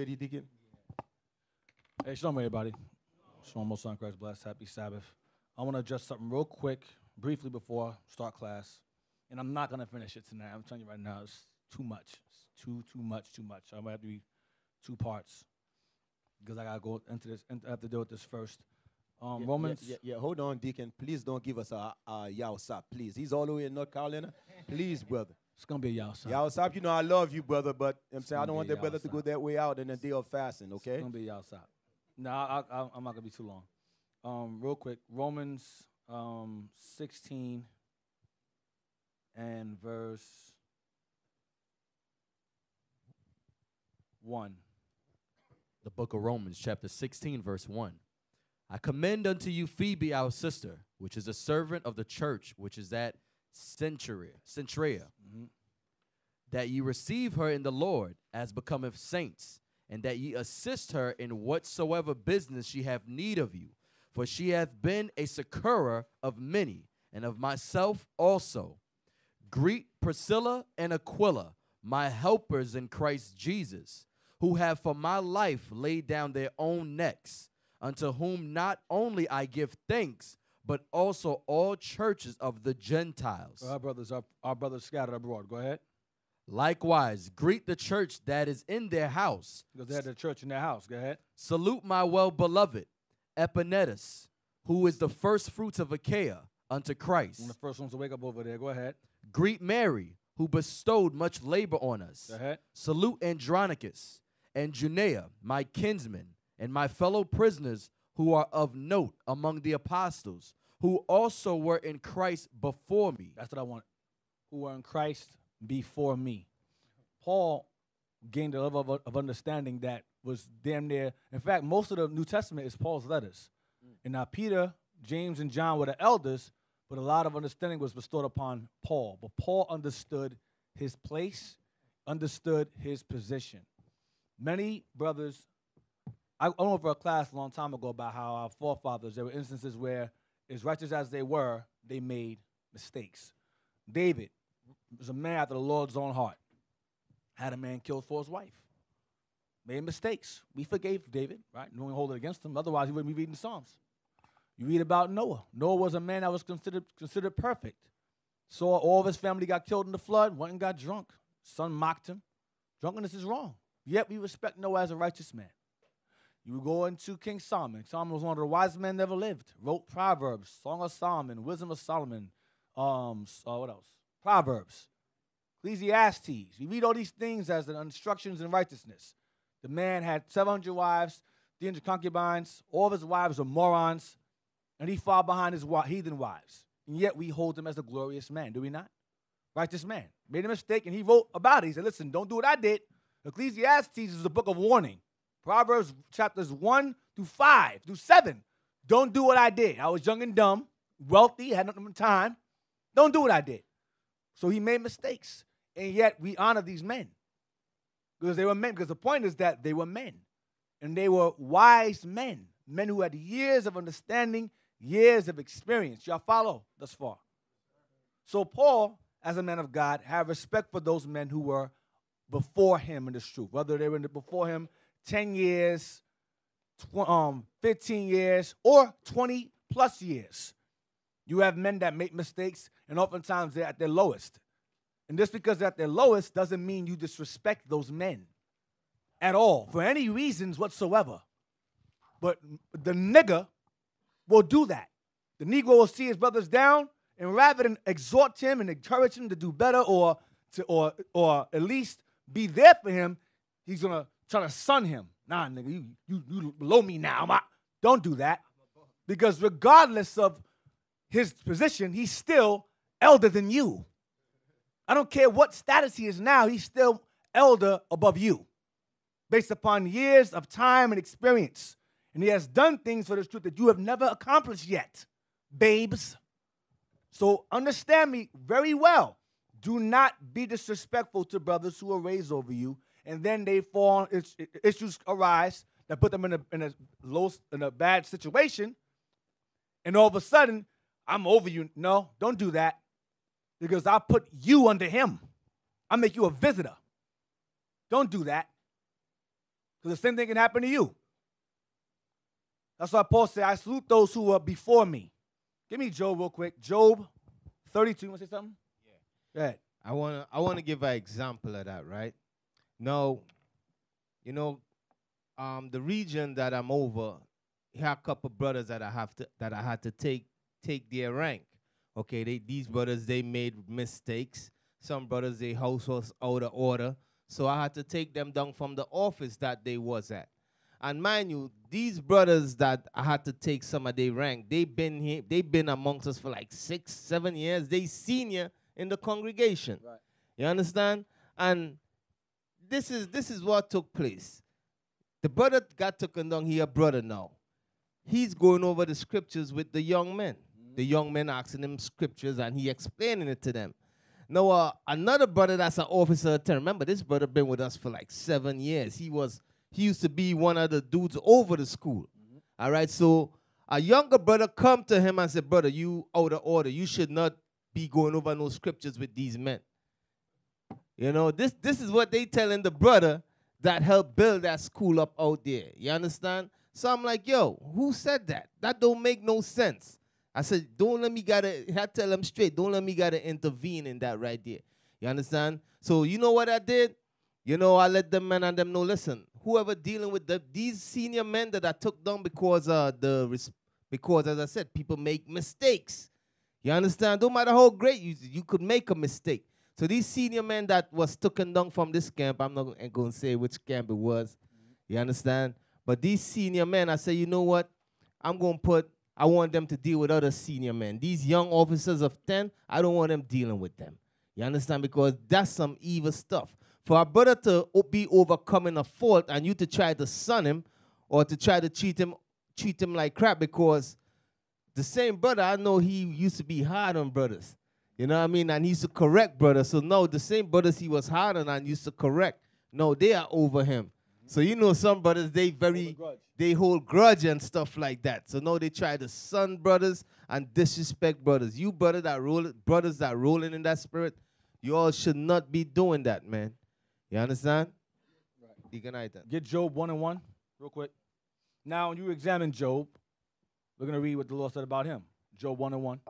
Ready, Deacon? Hey, shalom, everybody. Shalom, most on Christ, blessed, happy Sabbath. I want to address something real quick, briefly before start class. And I'm not going to finish it tonight. I'm telling you right now, it's too much. It's too, too much, too much. I'm going to have to be two parts because I got to go into this, I have to deal with this first. Um, Yeah, Romans, Yeah, yeah, yeah, hold on, Deacon. Please don't give us a, a Yawsap, please. He's all the way in North Carolina. Please, brother. It's going to be a y'all side. Yawsap, you know I love you, brother, but I'm saying I don't want that brother to go that way out in the day of fasting, okay? It's gonna be outside. No, I, I, I'm not gonna be too long. Um, real quick, Romans um, 16 and verse one. the book of Romans, chapter 16, verse 1. I commend unto you Phoebe, our sister, which is a servant of the church, which is at Centuria, Cenchrea, Mhm. that ye receive her in the Lord as becometh saints, and that ye assist her in whatsoever business she have need of you. For she hath been a succorer of many, and of myself also. Greet Priscilla and Aquila, my helpers in Christ Jesus, who have for my life laid down their own necks, unto whom not only I give thanks, but also all churches of the Gentiles. Our brothers, our, our brothers scattered abroad. Go ahead, Likewise, greet the church that is in their house. because they had the church in their house. Go ahead. Salute my well beloved Epanetus, who is the first fruits of Achaia unto Christ. I'm the first ones to wake up over there. Go ahead. Greet Mary, who bestowed much labor on us. Go ahead. Salute Andronicus and Junia, my kinsmen, and my fellow prisoners who are of note among the apostles, who also were in Christ before me. That's what I want. Who were in Christ before me. Paul gained a level of, of understanding that was damn near. In fact, most of the New Testament is Paul's letters. Mm. And now Peter, James, and John were the elders, but a lot of understanding was bestowed upon Paul. But Paul understood his place, understood his position. Many brothers, I went over a class a long time ago about how our forefathers, there were instances where, as righteous as they were, they made mistakes. David was a man after the Lord's own heart. Had a man killed for his wife. Made mistakes. We forgave David, right? No one hold it against him. Otherwise, he wouldn't be reading the Psalms. You read about Noah. Noah was a man that was considered considered perfect. Saw all of his family got killed in the flood, went and got drunk. Son mocked him. Drunkenness is wrong. Yet we respect Noah as a righteous man. You go into King Solomon. Solomon was one of the wisest men that ever lived. Wrote Proverbs, Song of Solomon, Wisdom of Solomon. Um, uh, what else? Proverbs, Ecclesiastes. We read all these things as the instructions in righteousness. The man had 700 wives, 300 concubines. All of his wives were morons, and he fell behind his heathen wives. And yet we hold him as a glorious man, do we not? Righteous man. Made a mistake, and he wrote about it. He said, Listen, don't do what I did. Ecclesiastes is a book of warning. Proverbs chapters 1 through 5 through 7. Don't do what I did. I was young and dumb, wealthy, had but time. Don't do what I did. So he made mistakes. And yet we honor these men. Because they were men. Because the point is that they were men. And they were wise men. Men who had years of understanding, years of experience. Y'all follow thus far. So Paul, as a man of God, had respect for those men who were before him in this truth. Whether they were before him 10 years, tw- um, 15 years, or 20 plus years. You have men that make mistakes, and oftentimes they're at their lowest. And just because they're at their lowest doesn't mean you disrespect those men at all, for any reasons whatsoever. But the nigger will do that. The Negro will see his brothers down, and rather than exhort him and encourage him to do better or to or or at least be there for him, he's gonna try to sun him. Nah, nigga, you you, you below me now. Out. Don't do that. Because regardless of his position, he's still elder than you. I don't care what status he is now, he's still elder above you, based upon years of time and experience. And he has done things for this truth that you have never accomplished yet, babes. So understand me very well. Do not be disrespectful to brothers who are raised over you, and then they fall. Issues arise that put them in a in a low in a bad situation, and all of a sudden, I'm over you. No, don't do that, because I put you under him. I make you a visitor. Don't do that. Because the same thing can happen to you. That's why Paul said, I salute those who were before me. Give me Job real quick. Job 32. You want to say something? Yeah. Go ahead. I want to I want to give an example of that, right? Now, you know, um, the region that I'm over, here a couple of brothers that I have to that I had to take take their rank. Okay, they these brothers they made mistakes. Some brothers they house was out of order, so I had to take them down from the office that they was at. And mind you, these brothers that I had to take some of their rank, they've been here, they've been amongst us for like six, seven years. They senior in the congregation. Right. You understand? And this is this is what took place. The brother got taken down. He a brother now. He's going over the scriptures with the young men. The young men asking him scriptures and he explaining it to them. Now, uh, another brother that's an officer of Remember, this brother been with us for like seven years. He was he used to be one of the dudes over the school. All right, so a younger brother come to him and said, "Brother, you out of order. You should not be going over no scriptures with these men." You know, this this is what they telling the brother that helped build that school up out there. You understand? So I'm like, yo, who said that? That don't make no sense. I said, don't let me gotta I tell them straight, don't let me gotta intervene in that right there. You understand? So you know what I did? You know, I let them men and them know, listen, whoever dealing with the, these senior men that I took down because uh the because as I said, people make mistakes. You understand? Don't matter how great you you could make a mistake. So these senior men that was taken down from this camp, I'm not going to say which camp it was. You understand? But these senior men, I say, you know what? I'm going to put. I want them to deal with other senior men. These young officers of 10, I don't want them dealing with them. You understand? Because that's some evil stuff. For a brother to be overcoming a fault and you to try to son him or to try to treat him treat him like crap because the same brother I know he used to be hard on brothers. You know what I mean? And he used to correct brothers. So no, the same brothers he was hard on and used to correct. No, they are over him. So you know some brothers they very grudge. they hold grudge and stuff like that. So no, they try to son brothers and disrespect brothers. You brother that roll brothers that rolling in that spirit, you all should not be doing that, man. You understand? Right. Deacon Aitan. Get Job 1 and 1, real quick. Now, when you examine Job, we're going to read what the Lord said about him. Job 1 and 1.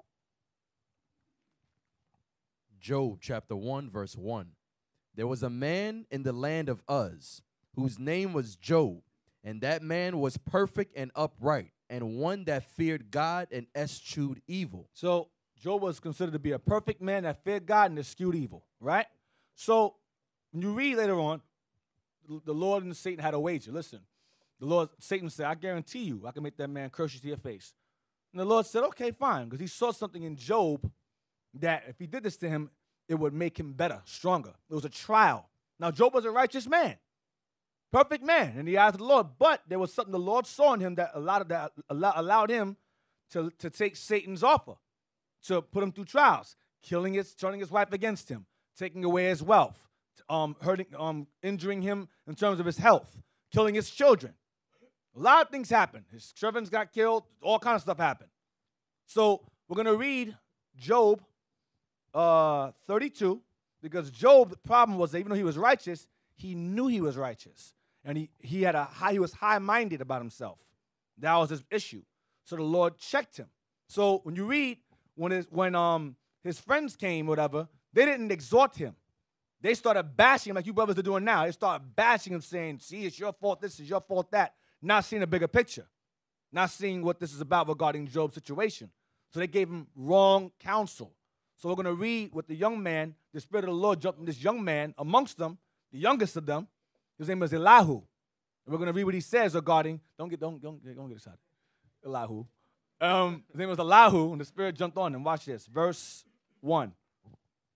Job chapter 1, verse 1. There was a man in the land of Uz whose name was Job, and that man was perfect and upright, and one that feared God and eschewed evil. So, Job was considered to be a perfect man that feared God and eschewed evil, right? So, when you read later on, the- Lord and Satan had a wager. Listen, the Lord, Satan said, I guarantee you, I can make that man curse you to your face. And the Lord said, okay, fine, because he saw something in Job that if he did this to him, it would make him better, stronger. It was a trial. Now, Job was a righteous man, perfect man in the eyes of the Lord, but there was something the Lord saw in him that allowed, that allowed him to, to take Satan's offer, to put him through trials, killing his, turning his wife against him, taking away his wealth, um, hurting, um, injuring him in terms of his health, killing his children. A lot of things happened. His servants got killed. All kind of stuff happened. So we're gonna read Job uh, 32 because Job. The problem was that even though he was righteous, he knew he was righteous, and he he had a high. He was high-minded about himself. That was his issue. So the Lord checked him. So when you read when his when um his friends came, whatever, they didn't exhort him. They started bashing him like you brothers are doing now. They started bashing him, saying, "See, it's your fault. This is your fault. That." Not seeing a bigger picture, not seeing what this is about regarding Job's situation. So they gave him wrong counsel. So we're going to read what the young man, the Spirit of the Lord jumped on this young man amongst them, the youngest of them. His name is Elihu. And we're going to read what he says regarding, don't get, don't, don't, don't get excited. Elihu. Um, his name was Elihu, and the Spirit jumped on him. Watch this. Verse 1.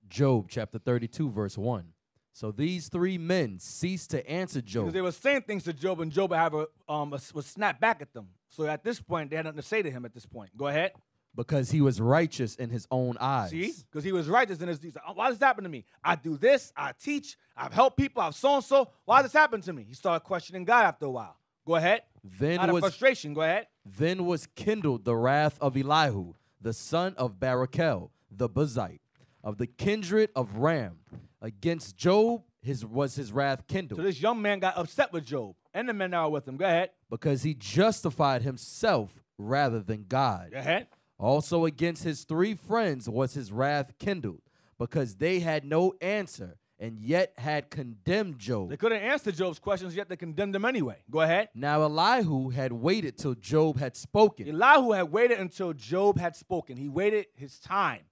Job chapter 32, verse 1. So these three men ceased to answer Job. Because they were saying things to Job, and Job would have a, um, a, would snap back at them. So at this point, they had nothing to say to him at this point. Go ahead. Because he was righteous in his own eyes. See? Because he was righteous in his deeds. Oh, Why does this happen to me? I do this, I teach, I've helped people, I've so and so. Why does this happen to me? He started questioning God after a while. Go ahead. Then Out of was frustration, go ahead. then was kindled the wrath of Elihu, the son of Barachel, the Buzite, of the kindred of Ram, against Job, his was his wrath kindled. So this young man got upset with Job and the men that were with him. Go ahead. because he justified himself rather than God. Go ahead. Also against his three friends was his wrath kindled, because they had no answer, and yet had condemned Job. They couldn't answer Job's questions, yet they condemned him anyway. Go ahead. Now Elihu had waited till Job had spoken, Elihu had waited until Job had spoken. He waited his time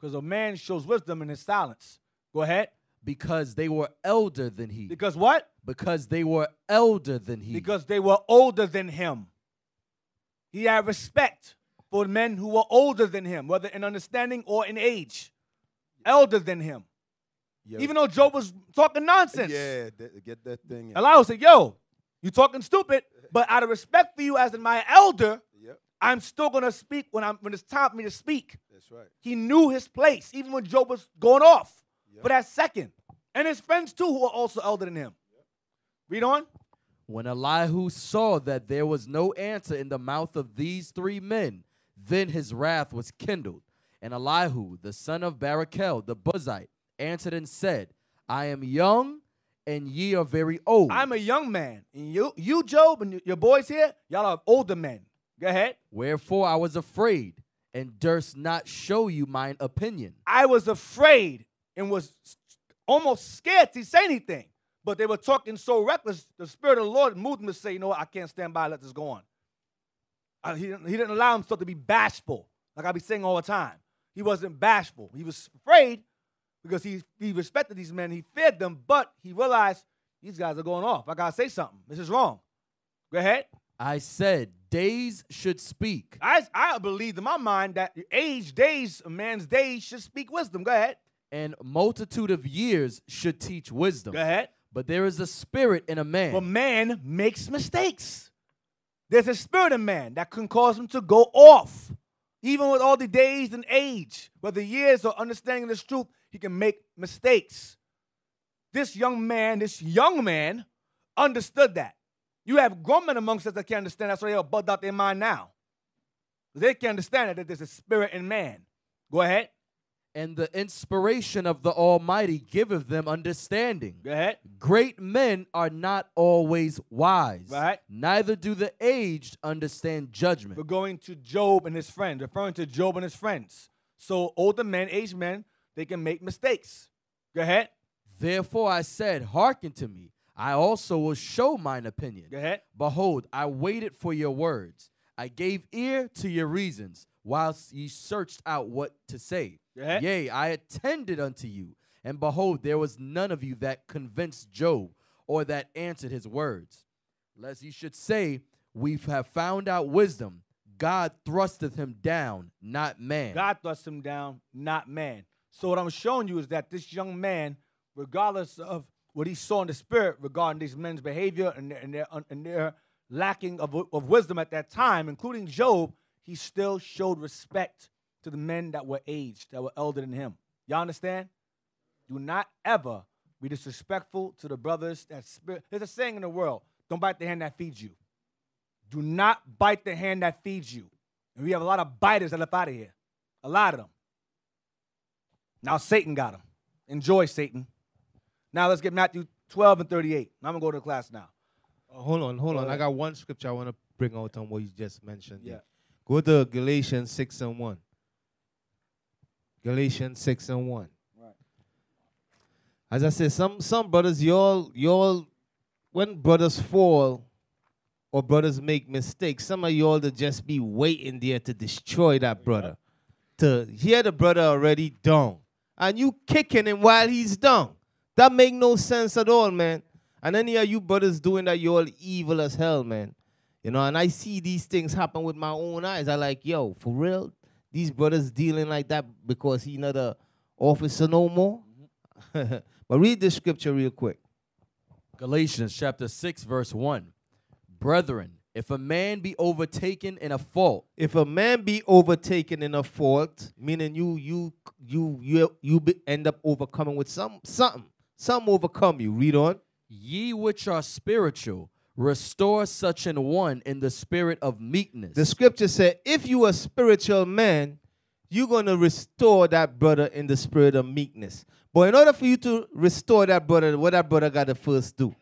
because a man shows wisdom in his silence. Go ahead. because they were elder than he. Because what? Because they were elder than he. Because they were older than him. He had respect for men who were older than him, whether in understanding or in age. Elder than him. Yeah. Even though Job was talking nonsense. Yeah, th- get that thing. in. Elihu said, Yo, you talking stupid, but out of respect for you as my elder, Yep, I'm still gonna speak when I'm when it's time for me to speak. that's right. He knew his place, even when Job was going off Yep. for that second. And his friends too, who were also elder than him. Read on. When Elihu saw that there was no answer in the mouth of these three men, then his wrath was kindled. And Elihu, the son of Barachel, the Buzite, answered and said, I am young, and ye are very old. I'm a young man. And you, you, Job, and your boys here, y'all are older men. Go ahead. Wherefore I was afraid, and durst not show you mine opinion. I was afraid and was almost scared to say anything. But they were talking so reckless, the Spirit of the Lord moved him to say, you know what, I can't stand by, let this go on. He, didn't, he didn't allow himself to be bashful, like I be saying all the time. He wasn't bashful. He was afraid because he, he respected these men, he feared them, but he realized these guys are going off. I gotta say something. This is wrong. Go ahead. I said, Days should speak, I, I believe in my mind that age, days, a man's days should speak wisdom. Go ahead. and multitude of years should teach wisdom. Go ahead. But there is a spirit in a man. But man makes mistakes. There's a spirit in man that can cause him to go off. Even with all the days and age, whether years or understanding this truth, he can make mistakes. This young man, this young man, understood that. You have grown men amongst us that can't understand. That's why they're bugged out their mind now. They can't understand that there's a spirit in man. Go ahead. And the inspiration of the Almighty giveth them understanding. Go ahead. Great men are not always wise, Right. neither do the aged understand judgment. We're going to Job and his friends, referring to Job and his friends. So older men, aged men, they can make mistakes. Go ahead. Therefore I said, Hearken to me, I also will show mine opinion. Go ahead. Behold, I waited for your words. I gave ear to your reasons, whilst ye searched out what to say. Ahead. Yea, I attended unto you, and behold, there was none of you that convinced Job, or that answered his words. Lest ye should say, We have found out wisdom. God thrusteth him down, not man. God thrust him down, not man. So what I'm showing you is that this young man, regardless of what he saw in the spirit regarding these men's behavior and their, and their, and their lacking of, of wisdom at that time, including Job, he still showed respect to the men that were aged, that were elder than him. Y'all understand? Do not ever be disrespectful to the brothers that spirit. There's a saying in the world: "Don't bite the hand that feeds you." Do not bite the hand that feeds you. And we have a lot of biters that left out of here. A lot of them. Now Satan got them. Enjoy Satan. Now let's get Matthew 12 and 38. I'm gonna go to the class now. Oh, hold on, hold on. I got one scripture I want to bring out on what you just mentioned. Yeah. Go to Galatians 6 and 1. Galatians 6 and 1. Right. As I said, some some brothers, y'all, y'all, when brothers fall or brothers make mistakes, some of y'all to just be waiting there to destroy that brother. To hear the brother already down. And you kicking him while he's down. That make no sense at all, man. And any of you brothers doing that, you're all evil as hell, man. You know, and I see these things happen with my own eyes. I like, yo, for real, these brothers dealing like that because he not a officer no more. but read the scripture real quick. Galatians chapter 6, verse 1. Brethren, if a man be overtaken in a fault, If a man be overtaken in a fault, meaning you you you you you end up overcoming with some something, some overcome you. Read on. ye which are spiritual, restore such an one in the spirit of meekness. The scripture said, if you a spiritual man, you're going to restore that brother in the spirit of meekness. But in order for you to restore that brother, what that brother got to first do?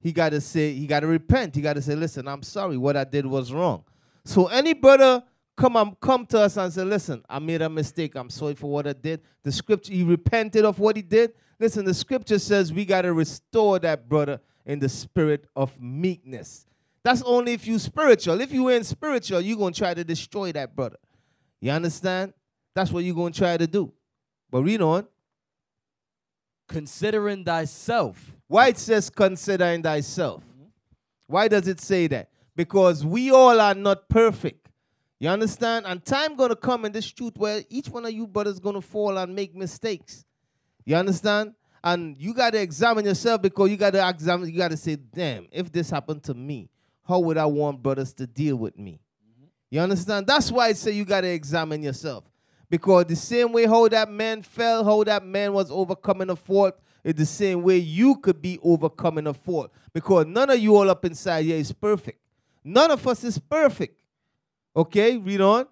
He got to say, he got to repent. He got to say, listen, I'm sorry, what I did was wrong. So any brother come and come to us and say, listen, I made a mistake. I'm sorry for what I did. The scripture, he repented of what he did. Listen, the scripture says we got to restore that brother in the spirit of meekness. That's only if you spiritual. If you ain't spiritual, you're going to try to destroy that brother. You understand? That's what you're going to try to do. But read on. Considering thyself. Why it says considering thyself? Mm-hmm. Why does it say that? Because we all are not perfect. You understand? And time gonna come in this truth where each one of you brothers gonna fall and make mistakes. You understand? And you gotta examine yourself because you gotta examine. You gotta say, "Damn, if this happened to me, how would I want brothers to deal with me?" Mm-hmm. You understand? That's why I say you gotta examine yourself. Because the same way how that man fell, how that man was overcoming a fault, is the same way you could be overcoming a fault. Because none of you all up inside here is perfect. None of us is perfect. Okay, read on.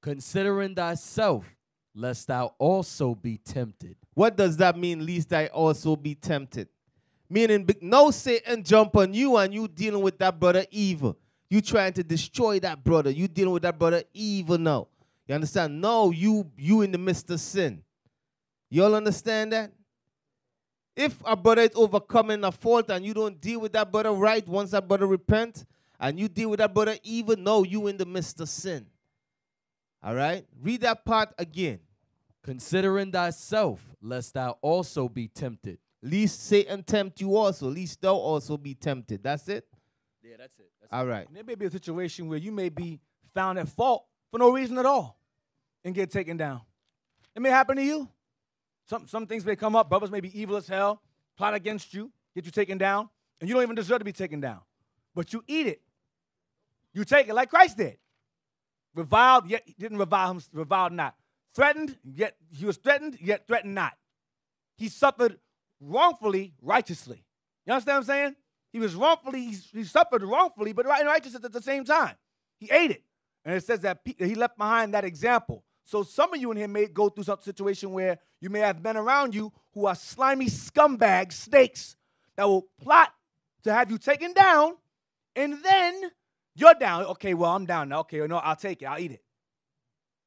Considering thyself, lest thou also be tempted. What does that mean? lest I also be tempted. Meaning, no Satan jump on you and you dealing with that brother evil. You trying to destroy that brother. You dealing with that brother evil now. You understand? No, you you in the midst of sin. You all understand that? If a brother is overcoming a fault and you don't deal with that brother right, once that brother repent and you deal with that brother evil, no, you in the midst of sin. All right? Read that part again. Considering thyself, lest thou also be tempted. Least Satan tempt you also, least thou also be tempted. That's it? Yeah, that's it. That's All right. And there may be a situation where you may be found at fault for no reason at all and get taken down. It may happen to you. Some, some things may come up. Brothers may be evil as hell, plot against you, get you taken down, and you don't even deserve to be taken down. But you eat it. You take it like Christ did. Reviled, yet he didn't revile him, reviled not. Threatened, yet he was threatened, yet threatened not. He suffered wrongfully, righteously. You understand what I'm saying? He was wrongfully, he, he suffered wrongfully, but right and righteous at the same time. He ate it. And it says that he left behind that example. So some of you in here may go through some situation where you may have men around you who are slimy scumbags, snakes, that will plot to have you taken down, and then you're down. Okay, well, I'm down now. Okay, no, I'll take it. I'll eat it.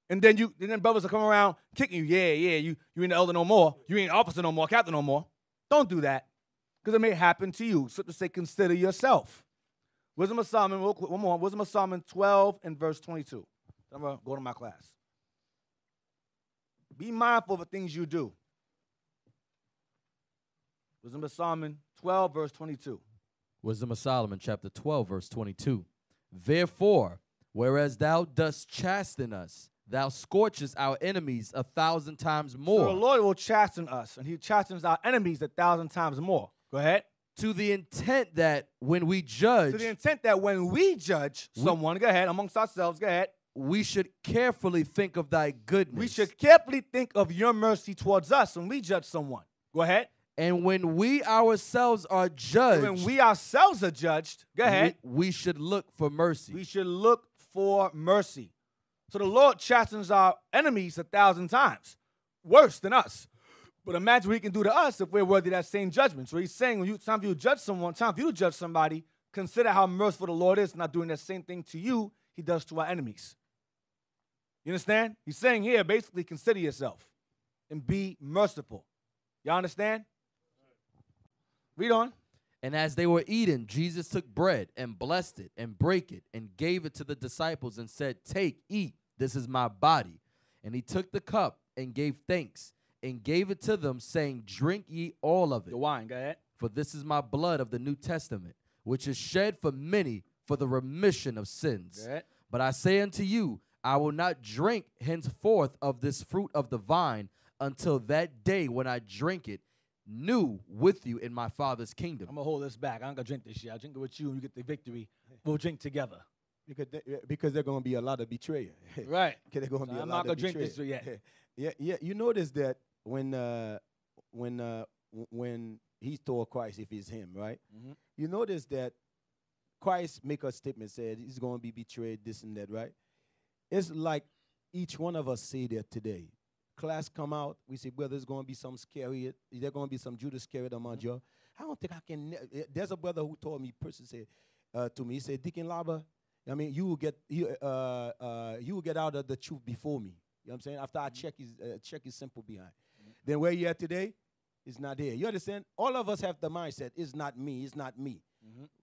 And then you, and then brothers will come around kicking you. Yeah, yeah, you, you ain't the elder no more. You ain't officer no more, captain no more. Don't do that, because it may happen to you. So to say, consider yourself. Wisdom of Solomon, real quick, one more. Wisdom of Solomon 12 and verse 22. I'm gonna go to my class. Be mindful of the things you do. Wisdom of Solomon 12, verse 22. Wisdom of Solomon, chapter 12, verse 22. Therefore, whereas thou dost chasten us, thou scorchest our enemies a thousand times So more, the Lord will chasten us, and He chastens our enemies a thousand times more. Go ahead. to the intent that when we judge, To the intent that when we judge We- someone, go ahead, amongst ourselves, go ahead, we should carefully think of thy goodness. we should carefully think of your mercy towards us when we judge someone. Go ahead. and when we ourselves are judged, When we ourselves are judged, go ahead. we, we should look for mercy. We should look for mercy. So the Lord chastens our enemies a thousand times, worse than us. But imagine what he can do to us if we're worthy of that same judgment. So he's saying when you time for you to judge someone, time for you to judge somebody, consider how merciful the Lord is, not doing that same thing to you he does to our enemies. You understand? He's saying here, basically, consider yourself and be merciful. Y'all understand? Read on. And as they were eating, Jesus took bread and blessed it and brake it and gave it to the disciples and said, Take, eat, this is my body. And he took the cup and gave thanks and gave it to them, saying, Drink ye all of it, The wine, go ahead. for this is my blood of the New Testament, which is shed for many for the remission of sins. But I say unto you, I will not drink henceforth of this fruit of the vine until that day when I drink it new with you in my Father's kingdom. I'm gonna hold this back. I'm gonna drink this shit. I'll drink it with you and you get the victory. We'll drink together. Because, they, because there's going to be a lot of betrayal. Right. There's going to So be a I'm lot not of gonna drink betrayal. this yet. yeah, yeah. You notice that when uh, when uh, when he told Christ if it's him, right? Mhm. You notice that Christ make a statement said he's going to be betrayed, this and that, right? it's like each one of us say that today. Class come out, we say, brother, there's going to be some scary. There's going to be some Judas Iscariot among you. I don't think I can. eh, There's a brother who told me, person said uh, to me, he said, Deacon Laba, I mean, you will get you, uh, uh, you will get out of the truth before me. You know what I'm saying? After I check his uh, check his simple behind. Then where you at today is not there. You understand? All of us have the mindset, it's not me, it's not me.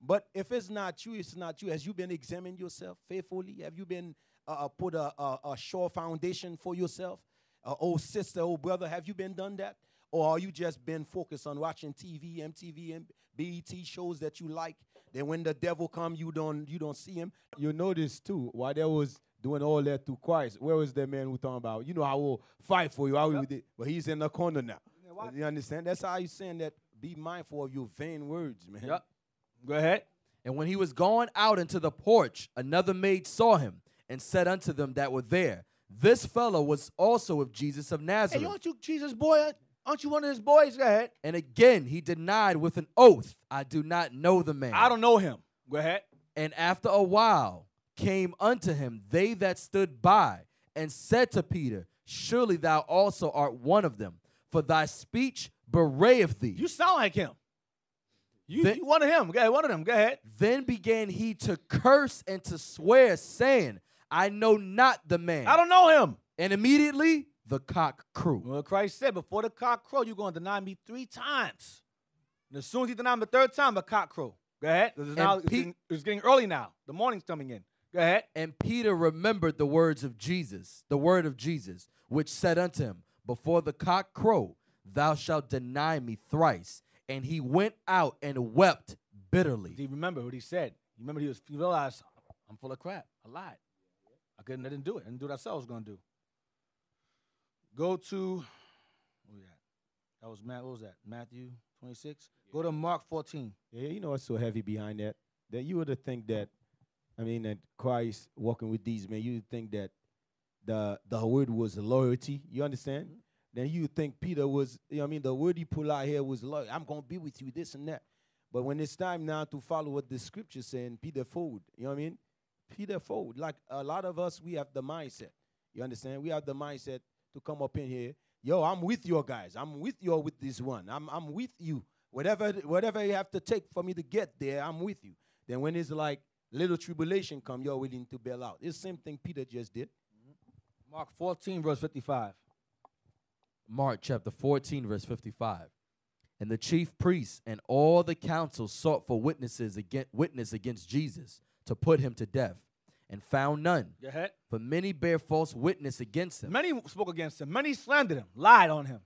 But if it's not you, it's not you. Has you been examining yourself faithfully? Have you been uh, uh, put a, a, a sure foundation for yourself? Uh, oh sister, oh brother, have you been done that? Or are you just been focused on watching TV, MTV, and BET shows that you like? Then when the devil come, you don't you don't see him. You notice too, while they was doing all that to Christ, where was the man who talking about? You know I will fight for you. I will do- but he's in the corner now. You understand? That's how he's saying that. Be mindful of your vain words, man. Yep. Go ahead. And when he was going out into the porch, another maid saw him and said unto them that were there, This fellow was also of Jesus of Nazareth. Hey, aren't you Jesus' boy? Aren't you one of his boys? Go ahead. and again he denied with an oath, I do not know the man. I don't know him. Go ahead. And after a while came unto him they that stood by, and said to Peter, Surely thou also art one of them, for thy speech bewrayeth thee. You sound like him. You, Then- you one of him. Go ahead. One of them. Go ahead. then began he to curse and to swear, saying, I know not the man. I don't know him. And immediately the cock crew. Well, Christ said, before the cock crow, you're going to deny me three times. And as soon as he denied me the third time, the cock crow. Go ahead. It's, now, it's, getting, it's getting early now. The morning's coming in. Go ahead. And Peter remembered the words of Jesus, the word of Jesus, which said unto him, Before the cock crow, thou shalt deny me thrice. And he went out and wept bitterly. He remembered what he said. He remembered he was he realized I'm full of crap. I lied. I couldn't I didn't do it. I didn't do what I said I was gonna do. Go to where we at? That was Matt, what was that? Matthew 26? Go to Mark 14. Yeah, you know what's so heavy behind that? That you would have think that, I mean, that Christ walking with these men, you would think that the the word was loyalty. You understand? Mm-hmm. Then you think Peter was, you know what I mean, the word he pulled out here was loyalty. I'm gonna be with you, this and that. But when it's time now to follow what the scripture saying, Peter fold. You know what I mean? Peter fold. Like a lot of us, we have the mindset. You understand? We have the mindset to come up in here. Yo, I'm with your guys. I'm with you with this one. I'm I'm with you. Whatever whatever you have to take for me to get there, I'm with you. Then when it's like little tribulation come, you're willing to bail out. It's the same thing Peter just did. Mark 14, verse 55. Mark chapter 14, verse 55. And the chief priests and all the council sought for witnesses against, witness against Jesus to put him to death, and found none. Go ahead. For many bear false witness against him, Many spoke against him. Many slandered him, lied on him.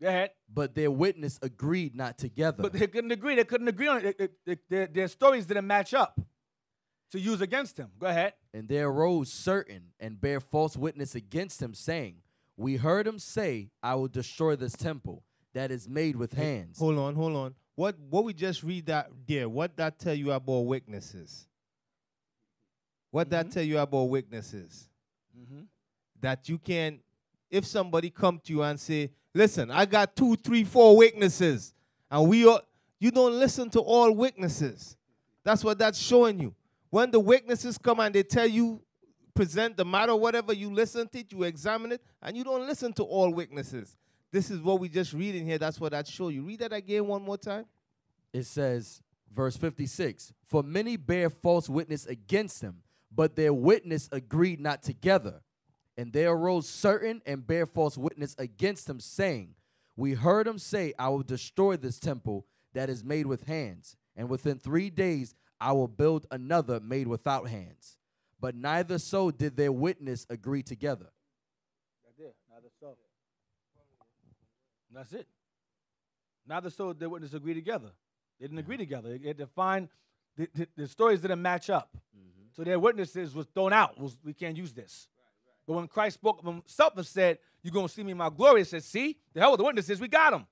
Go ahead. but their witness agreed not together. But they couldn't agree. They couldn't agree on it. They- they- they- their, their stories didn't match up to use against him. Go ahead. And there arose certain and bear false witness against him, saying, We heard him say, I will destroy this temple that is made with hands. Hold on, hold on. What what we just read that there? What that tell you about witnesses? What that tell you about witnesses? Mm-hmm. That you can, if somebody come to you and say, "Listen, I got two, three, four witnesses," and we are, you don't listen to all witnesses. That's what that's showing you. When the witnesses come and they tell you, present the matter, whatever, you listen to it, you examine it, and you don't listen to all witnesses. This is what we just read in here. That's what that show you. Read that again one more time. It says, verse 56 For many bear false witness against him, but their witness agreed not together. And there arose certain and bear false witness against him, saying, We heard him say, I will destroy this temple that is made with hands, and within three days I will build another made without hands. But neither so did their witness agree together. That's it. Neither so. That's it. Neither so they wouldn't agree together. They didn't agree together. They had to find the, the, the stories didn't match up. Mm-hmm. So their witnesses was thrown out. Was we can't use this. But when Christ spoke of himself and said, You're gonna see me in my glory, it said, See, the hell with the witnesses, we got him.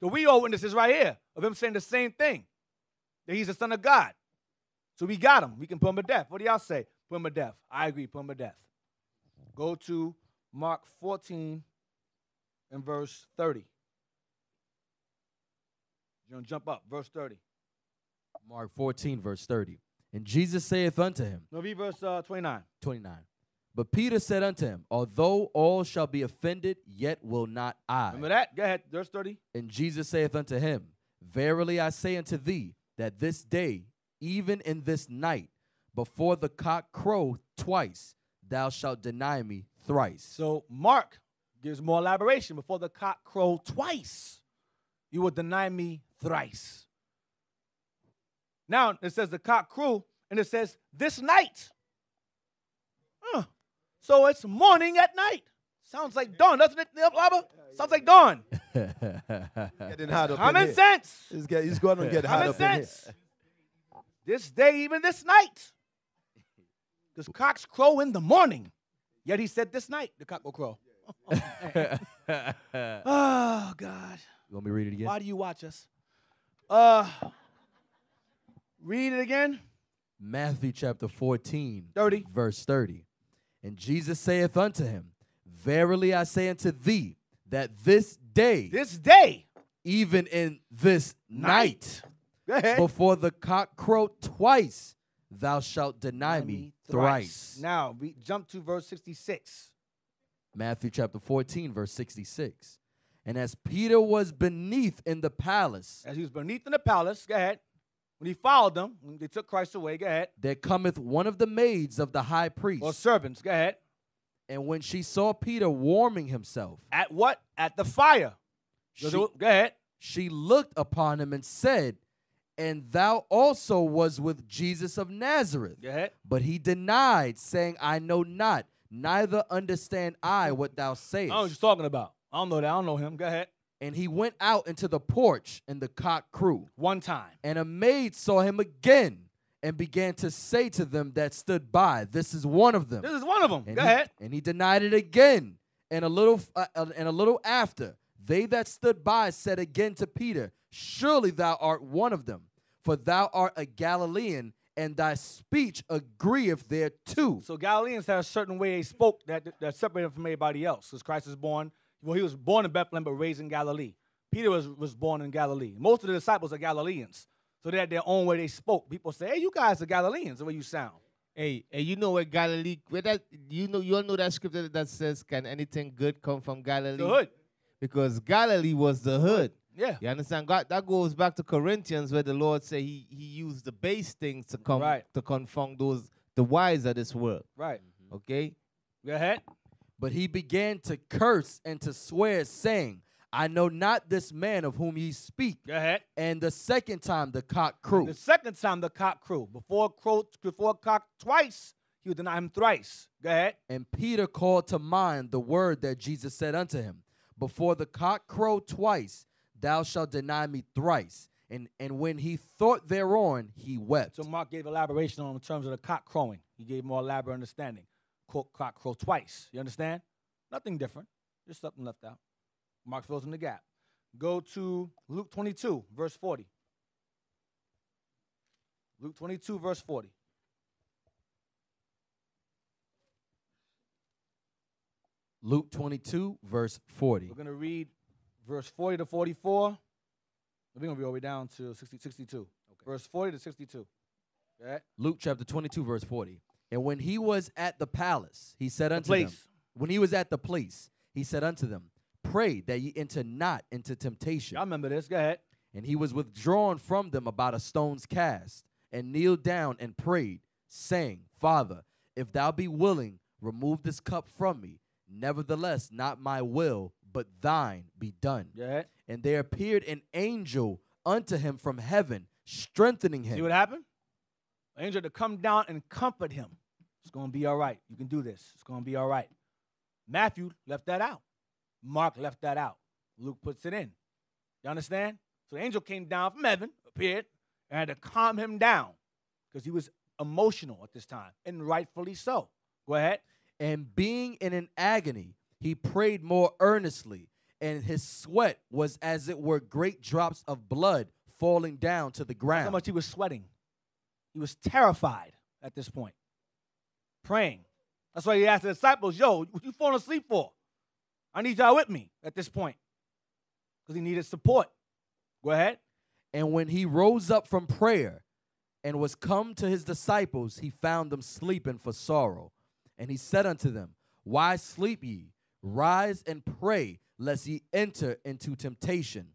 So we all witnesses right here of him saying the same thing. That he's the son of God. So we got him. We can put him to death. What do y'all say? Put him to death. I agree, put him to death. Go to Mark 14 and verse 30. You're going to jump up. Verse 30. Mark 14, verse 30. And Jesus saith unto him, No, read verse uh, 29. 29. But Peter said unto him, Although all shall be offended, yet will not I. Remember that? Go ahead, verse 30. And Jesus saith unto him, Verily I say unto thee, that this day, even in this night, before the cock crow twice, thou shalt deny me thrice. So Mark gives more elaboration. Before the cock crow twice, you will deny me thrice. Now it says the cock crew, and it says this night. Huh. So it's morning at night. Sounds like dawn, doesn't it, Lava? Sounds like dawn. Getting hot up in Common here. sense. He's, get, he's going to get hot Common up in here. sense. This day, even this night. Because cocks crow in the morning. Yet he said this night, the cock will crow. Oh, God. You want me to read it again? Why do you watch us? Uh, read it again. Matthew chapter 14, 30. verse 30. And Jesus saith unto him, Verily I say unto thee, that this day, This day, even in this night, ahead. before the cock crow twice, thou shalt deny me thrice. Now, we jump to verse 66. Matthew chapter 14, verse 66. And as Peter was beneath in the palace, As he was beneath in the palace, go ahead. When he followed them, when they took Christ away, go ahead. there cometh one of the maids of the high priest. Or servants, go ahead. And when she saw Peter warming himself, At what? At the fire. Go, she, go ahead. she looked upon him and said, And thou also was with Jesus of Nazareth. Go ahead. But he denied, saying, I know not, neither understand I what thou I sayest. don't know what you're talking about. I don't know that. I don't know him. Go ahead. And he went out into the porch, and the cock crew. One time. And a maid saw him again and began to say to them that stood by, This is one of them. This is one of them. And Go he, ahead. And he denied it again. And a little uh, uh, and a little after, they that stood by said again to Peter, Surely thou art one of them, for thou art a Galilean, and thy speech agreeth thereto. So Galileans had a certain way they spoke that that separated them from everybody else. Because Christ was born, well, he was born in Bethlehem but raised in Galilee. Peter was, was born in Galilee. Most of the disciples are Galileans. So they had their own way they spoke. People say, hey, you guys are Galileans, the way you sound. Hey, hey, you know where Galilee? Where that? You know, you all know that scripture that says, "Can anything good come from Galilee?" The hood. Because Galilee was the hood. Yeah. You understand? God, that goes back to Corinthians, where the Lord said He He used the base things to come Right. to confound those the wise of this world. Right. Okay. Go ahead. But he began to curse and to swear, saying, I know not this man of whom ye speak. Go ahead. And the second time the cock crew. The second time the cock crew. Before crow, before cock twice, he would deny him thrice. Go ahead. And Peter called to mind the word that Jesus said unto him, Before the cock crow twice, thou shalt deny me thrice. And, and when he thought thereon, he wept. So Mark gave elaboration on in terms of the cock crowing. He gave more elaborate understanding. Cock, crow twice. You understand? Nothing different. Just something left out. Mark fills in the gap. Go to Luke 22, verse 40. Luke 22, verse 40. Luke 22, verse 40. We're going to read verse 40 to 44. We're going to be all the way down to 60, 62. Verse 40 to 62. Go ahead. Luke chapter 22, verse 40. And when he was at the palace, he said The unto them. When he was at the place, he said unto them, Pray that ye enter not into temptation. Y'all remember this. Go ahead. And he was withdrawn from them about a stone's cast, and kneeled down and prayed, saying, Father, if thou be willing, remove this cup from me. Nevertheless, not my will, but thine be done. Go ahead. And there appeared an angel unto him from heaven, strengthening him. See what happened? Angel to come down and comfort him. It's going to be all right. You can do this. It's going to be all right. Matthew left that out. Mark left that out. Luke puts it in. You understand? So the angel came down from heaven, appeared, and had to calm him down because he was emotional at this time, and rightfully so. Go ahead. And being in an agony, he prayed more earnestly, and his sweat was as it were great drops of blood falling down to the That's ground. how much he was sweating. He was terrified at this point, praying. That's why he asked the disciples, Yo, what you falling asleep for? I need y'all with me at this point because he needed support. Go ahead. And when he rose up from prayer and was come to his disciples, he found them sleeping for sorrow. And he said unto them, Why sleep ye? Rise and pray, lest ye enter into temptation.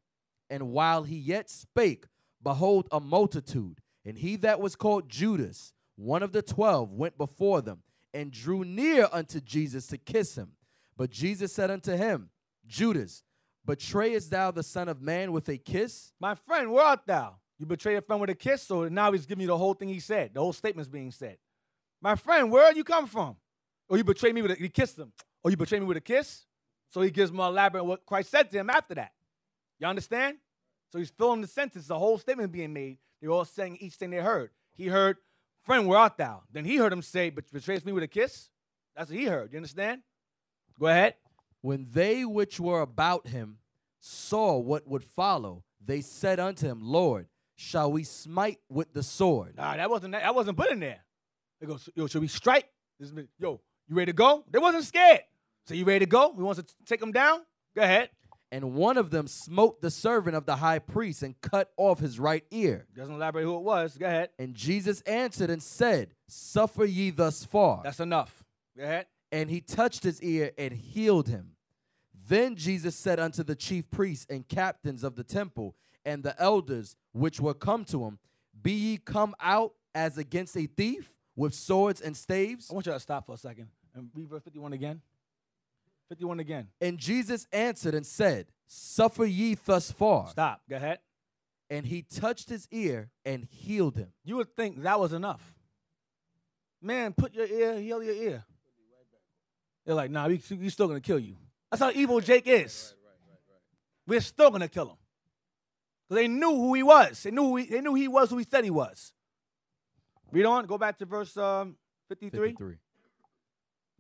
And while he yet spake, behold, a multitude, and he that was called Judas, one of the twelve, went before them, and drew near unto Jesus to kiss him. But Jesus said unto him, Judas, betrayest thou the Son of Man with a kiss? My friend, where art thou? You betrayed a friend with a kiss, so now he's giving you the whole thing he said. The whole statement's being said. My friend, where are you come from? Or you betrayed me with a he kissed him. Or you betrayed me with a kiss? So he gives more elaborate what Christ said to him after that. You understand? So he's filling the sentence, the whole statement being made. They're all saying each thing they heard. He heard, Friend, where art thou? Then he heard him say, But betrays me with a kiss? That's what he heard. You understand? Go ahead. When they which were about him saw what would follow, they said unto him, Lord, shall we smite with the sword? Nah, that wasn't that, wasn't put in there. They go, yo, should we strike? This yo, you ready to go? They wasn't scared. So you ready to go? We want to take them down? Go ahead. And one of them smote the servant of the high priest and cut off his right ear. Doesn't elaborate who it was. Go ahead. And Jesus answered and said, Suffer ye thus far. That's enough. Go ahead. And he touched his ear and healed him. Then Jesus said unto the chief priests and captains of the temple and the elders which were come to him, Be ye come out as against a thief with swords and staves? I want you to stop for a second and read verse 51 again. 51 again. And Jesus answered and said, Suffer ye thus far. Stop. Go ahead. And he touched his ear and healed him. You would think that was enough. Man, put your ear, heal your ear. They're like, nah, we, we still gonna kill you. That's how evil Jake is. We're still gonna kill him. Because they knew who he was. They knew who he, they knew he was who he said he was. Read on. Go back to verse um, 53. 53.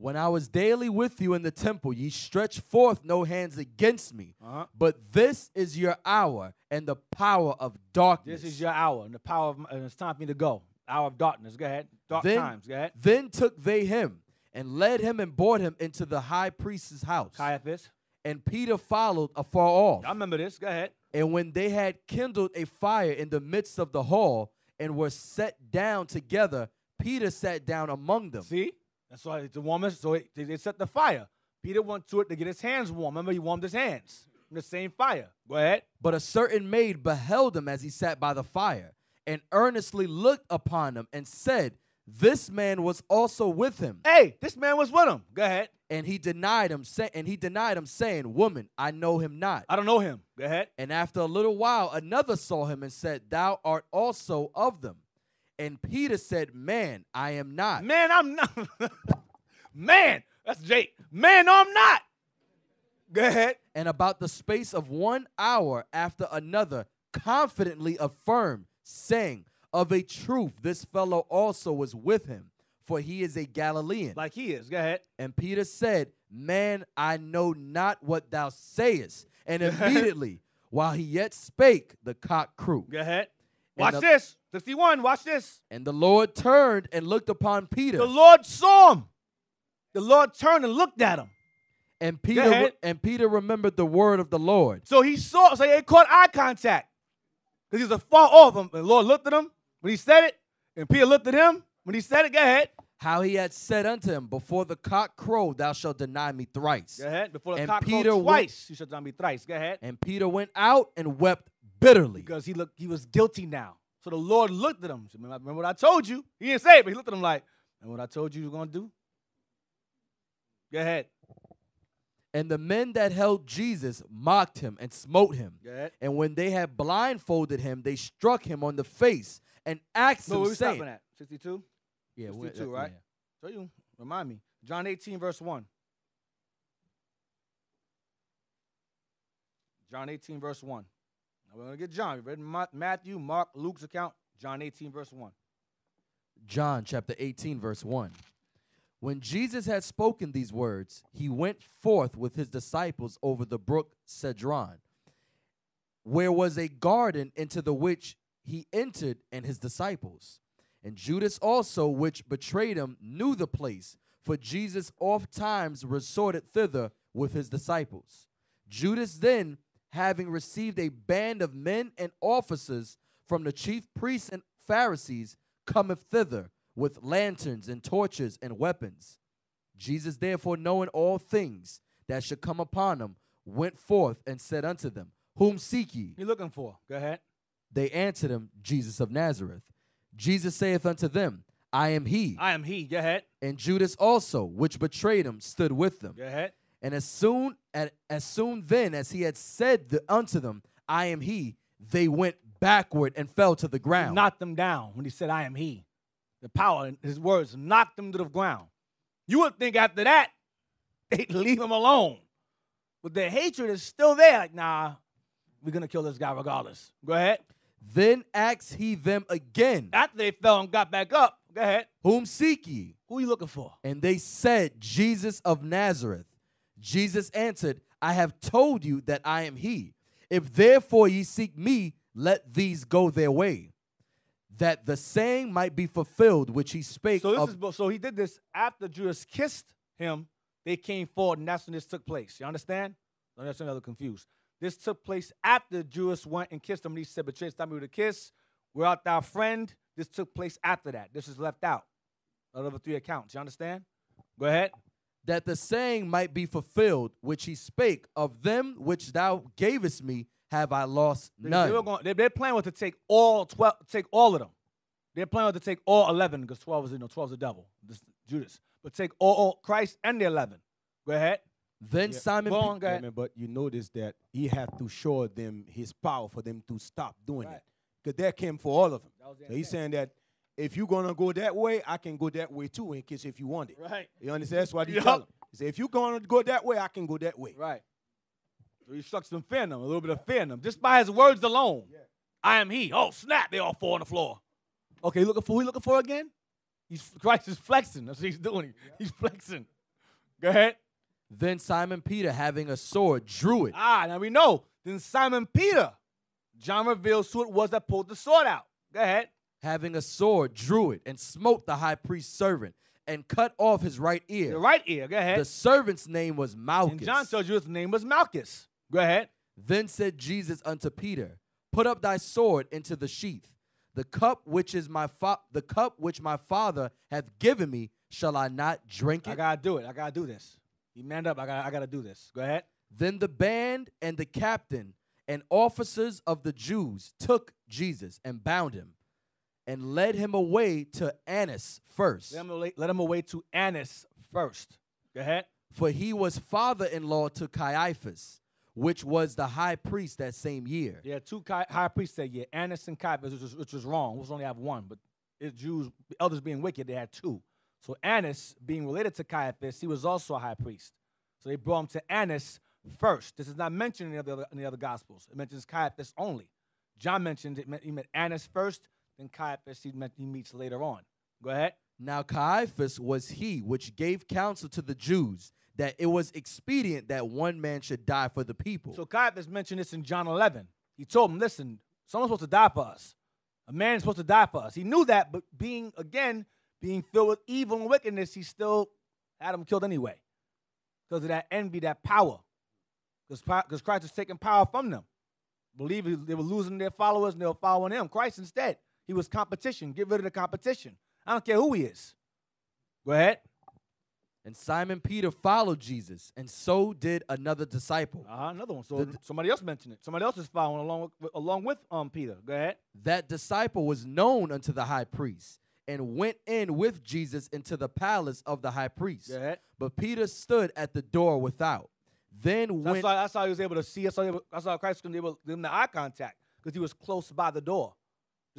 When I was daily with you in the temple, ye stretched forth no hands against me. Uh-huh. But this is your hour and the power of darkness. This is your hour and the power of, and it's time for me to go. Hour of darkness. Go ahead. Dark then, times. Go ahead. Then took they him and led him and brought him into the high priest's house. Caiaphas. And Peter followed afar off. I remember this. Go ahead. And when they had kindled a fire in the midst of the hall and were set down together, Peter sat down among them. See? That's why it's a woman. So it, they set the fire. Peter went to it to get his hands warm. Remember, he warmed his hands in the same fire. Go ahead. But a certain maid beheld him as he sat by the fire, and earnestly looked upon him, and said, This man was also with him. Hey, this man was with him. Go ahead. And he denied him, say, and he denied him, saying, Woman, I know him not. I don't know him. Go ahead. And after a little while, another saw him and said, Thou art also of them. And Peter said, Man, I am not. Man, I'm not. Man, that's Jake. Man, I'm not. Go ahead. And about the space of one hour after another, confidently affirmed, saying, Of a truth, this fellow also was with him, for he is a Galilean. Like he is. Go ahead. And Peter said, Man, I know not what thou sayest. And immediately, while he yet spake, the cock crew. Go ahead. Watch the- this. 61. Watch this. And the Lord turned and looked upon Peter. The Lord saw him. The Lord turned and looked at him. and Peter and Peter remembered the word of the Lord. So he saw, so they caught eye contact. Because he was far off him. And the Lord looked at him when he said it. And Peter looked at him when he said it. Go ahead. How he had said unto him, Before the cock crow, thou shalt deny me thrice. Go ahead. Before the And cock Peter went- twice, you should not be thrice. Go ahead. And Peter went out and wept bitterly. Because he looked, he was guilty now. So the Lord looked at him. Said, Remember what I told you? He didn't say it, but he looked at him like, Remember what I told you you were gonna do? Go ahead. And the men that held Jesus mocked him and smote him. And when they had blindfolded him, they struck him on the face and asked So him, we saying, stopping at? 62? Yeah, we're- 62, uh, right? yeah. Show you. Remind me. John 18, verse 1. John 18, verse 1. Now we're going to get John. We read Ma- Matthew, Mark, Luke's account. John 18, verse 1. John chapter 18, verse 1. When Jesus had spoken these words, he went forth with his disciples over the brook Cedron, where was a garden into the which he entered and his disciples. And Judas also, which betrayed him, knew the place, for Jesus oft times resorted thither with his disciples. Judas then, having received a band of men and officers from the chief priests and Pharisees, cometh thither with lanterns and torches and weapons. Jesus, therefore, knowing all things that should come upon him, went forth and said unto them, Whom seek ye? You looking for? Go ahead. They answered him, Jesus of Nazareth. Jesus saith unto them, I am he. I am he. Go ahead. and Judas also, which betrayed him, stood with them. Go ahead. And as soon as, as soon then as he had said the, unto them, I am he, they went backward and fell to the He ground. knocked them down when he said, I am he. The power in his words knocked them to the ground. You would think after that, they'd leave him alone. But their hatred is still there. Like, nah, we're going to kill this guy regardless. Go ahead. then asked he them again, After they fell and got back up, go ahead. Whom seek ye? Who are you looking for? And they said, Jesus of Nazareth. Jesus answered, I have told you that I am he. If therefore ye seek me, let these go their way, that the saying might be fulfilled which he spake So this is so he did this after Judas kissed him. They came forward, and that's when this took place. You understand? Don't understand. I'm confused. This took place after Judas went and kissed him. And he said, "Betray, stop me with a kiss. We're out our friend." This took place after that. This is left out. Out of the three accounts. You understand? Go ahead. That the saying might be fulfilled which he spake of them which thou gavest me have I lost none. they were going. They, their plan was to take all twelve. Take all of them. Their plan was to take all eleven because twelve is you know twelve is the devil. This Judas, but take all, all Christ and the eleven. Go ahead. then Simon Go Pe- on, go ahead. But you notice that he had to show them his power for them to stop doing Right. it. Because that came for all of them. That was the So he's saying that if you're gonna go that way, I can go that way too, in case if you want it. Right. You understand? That's what he Yup. tell them. He said, if you're gonna go that way, I can go that way. Right. So he struck some fear in them, a little bit of fear in them, just by his words alone. I am he. Oh, snap. They all fall on the floor. Okay, looking for who he looking for again? He's Christ is flexing. That's what he's doing. He's flexing. Go ahead. then Simon Peter having a sword drew it Ah, now we know. Then Simon Peter, John reveals who it was that pulled the sword out. Go ahead. Having a sword drew it and smote the high priest's servant and cut off his right ear. The right ear. Go ahead. The servant's name was Malchus. and John tells you his name was Malchus. Go ahead. Then said Jesus unto Peter, Put up thy sword into the sheath. The cup which is my fa- the cup which my father hath given me, shall I not drink I gotta do it. I gotta do this. He manned up. I gotta, I gotta do this. Go ahead. Then the band and the captain and officers of the Jews took Jesus and bound him and led him away to Annas first. Let him, away, let him away to Annas first. Go ahead. For he was father in law to Caiaphas, which was the high priest that same year. Yeah, two Chi- high priests that year, Annas and Caiaphas, which was, which was wrong. We only have one, but it Jews, elders being wicked, they had two. So Annas, being related to Caiaphas, he was also a high priest. So they brought him to Annas first. This is not mentioned in the other, in the other Gospels. It mentions Caiaphas only. John mentioned it. He met Annas first, then Caiaphas he, met, he meets later on. Go ahead. Now Caiaphas was he which gave counsel to the Jews that it was expedient that one man should die for the people. So Caiaphas mentioned this in John 11. He told him, listen, someone's supposed to die for us. A man's supposed to die for us. He knew that, but being, again, being filled with evil and wickedness, he still had him killed anyway. Because of that envy, that power. Because Christ was taking power from them. Believe they were losing their followers and they were following him. Christ instead, he was competition. Get rid of the competition. I don't care who he is. Go ahead. and Simon Peter followed Jesus, and so did another disciple. Uh-huh, another one. So The- somebody else mentioned it. Somebody else is following along with, along with um Peter. Go ahead. That disciple was known unto the high priest, and went in with Jesus into the palace of the high priest. Go ahead. But Peter stood at the door without. Then That's went how, that's how he was able to see. That's how, he was- that's how Christ was able to give him the eye contact because he was close by the door.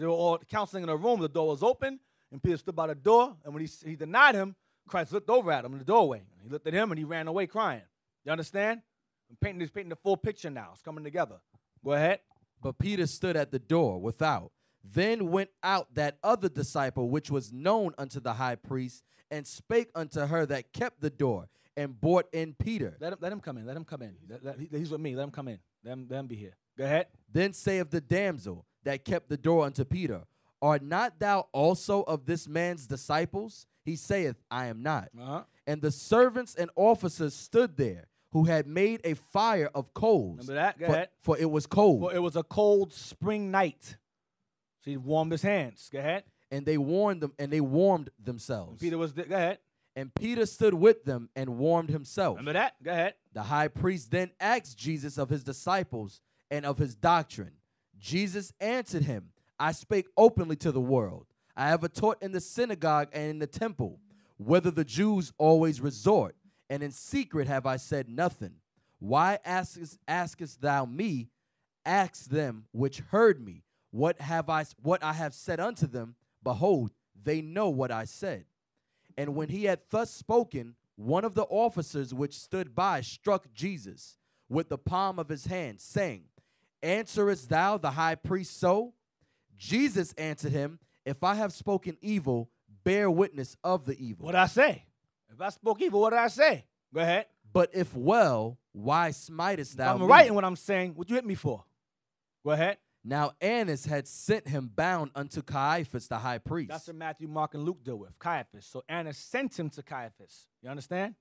They were all counseling in a room. The door was open, and Peter stood by the door. And when he, he denied him, Christ looked over at him in the doorway. He looked at him and he ran away crying. You understand? I'm painting, he's painting the full picture now. It's coming together. Go ahead. But Peter stood at the door without. Then went out that other disciple, which was known unto the high priest, and spake unto her that kept the door, and brought in Peter. Let him, let him come in. Let him come in. Let- let- he's with me. Let him come in. Let him, let him be here. Go ahead. Then saith the damsel that kept the door unto Peter, Art not thou also of this man's disciples? He saith, I am not. Uh-huh. And the servants and officers stood there, who had made a fire of coals. Remember that? Go for, ahead. for it was cold. Well, it was a cold spring night. So he warmed his hands. Go ahead. and they warned them, and they warmed themselves. Peter was, go ahead. And Peter stood with them and warmed himself. Remember that? Go ahead. The high priest then asked Jesus of his disciples and of his doctrine. Jesus answered him, I spake openly to the world. I have taught in the synagogue and in the temple, whither the Jews always resort, and in secret have I said nothing. Why askest, askest thou me? Ask them which heard me. What have I what I have said unto them? Behold, they know what I said. And when he had thus spoken, one of the officers which stood by struck Jesus with the palm of his hand, saying, Answerest thou the high priest so? Jesus answered him, If I have spoken evil, bear witness of the evil. What did I say? If I spoke evil, what did I say? Go ahead. But if well, why smitest thou I'm me? right in what I'm saying. What you hit me for? Go ahead. Now Annas had sent him bound unto Caiaphas the high priest. That's what Matthew, Mark, and Luke deal with. Caiaphas. So Annas sent him to Caiaphas. You understand?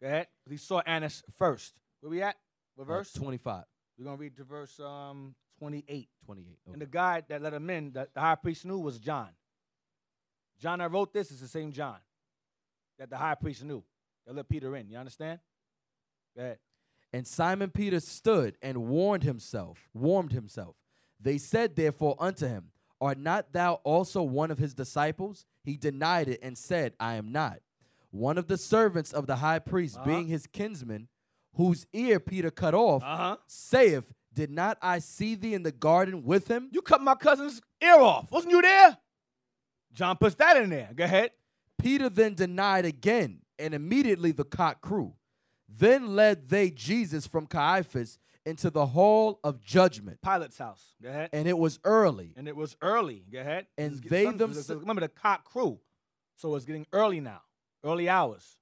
Go ahead. He saw Annas first. Where we at? What Uh, verse? 25, We're gonna read to verse um 28. 28. And the guy that let him in, that the high priest knew, was John. John that wrote this is the same John that the high priest knew that let Peter in. You understand? Go ahead. And Simon Peter stood and warned himself, warmed himself. They said therefore unto him, Art not thou also one of his disciples? He denied it and said, I am not. One of the servants of the high priest, Uh-huh. being his kinsman, whose ear Peter cut off, Uh-huh. saith, Did not I see thee in the garden with him? You cut my cousin's ear off. Wasn't you there? John puts that in there. Go ahead. Peter then denied again, and immediately the cock crew. Then led they Jesus from Caiaphas into the hall of judgment. Pilate's house. Go ahead. And it was early. And it was early. Go ahead. And they some- themse- remember the cock crew. So it's getting early now. Early hours.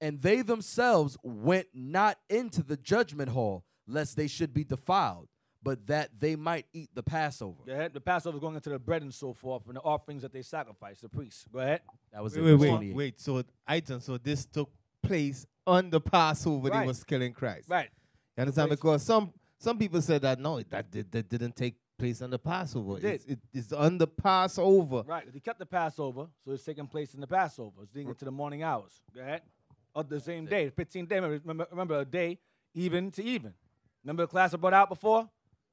And they themselves went not into the judgment hall, lest they should be defiled, but that they might eat the Passover. Go ahead. The Passover is going into the bread and so forth, and the offerings that they sacrificed, the priests. Go ahead. That was Wait, in wait, wait, wait. So, Item, so this took place on the Passover Right. they was killing Christ. Right. You understand? place- Because some some people said that no, that did, that didn't take place on the Passover. It did. It's, it, it's on the Passover. Right. They kept the Passover, so it's taking place in the Passover. It's leading into the morning hours. Go ahead. Of the same day, 15 day. Remember, remember, a day, even to even. Remember the class I brought out before?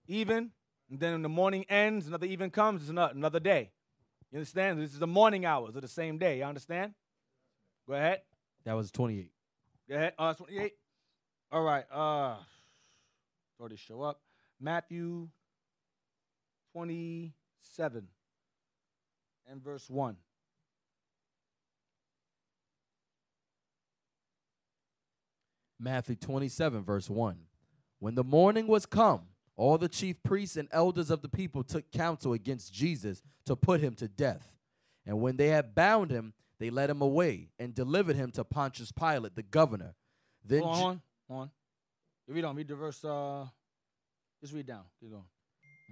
Even. And then when the morning ends, another even comes, it's another, another day. You understand? This is the morning hours of the same day. You understand? Go ahead. That was 28. Go ahead. Uh, 28. All right. Uh, already show up. Matthew 27 and verse 1. Matthew 27, verse 1. When the morning was come, all the chief priests and elders of the people took counsel against Jesus to put him to death. And when they had bound him, they led him away and delivered him to Pontius Pilate, the governor. Then Hold on, hold on. Read on. Read the verse. Uh, just read down. Keep going.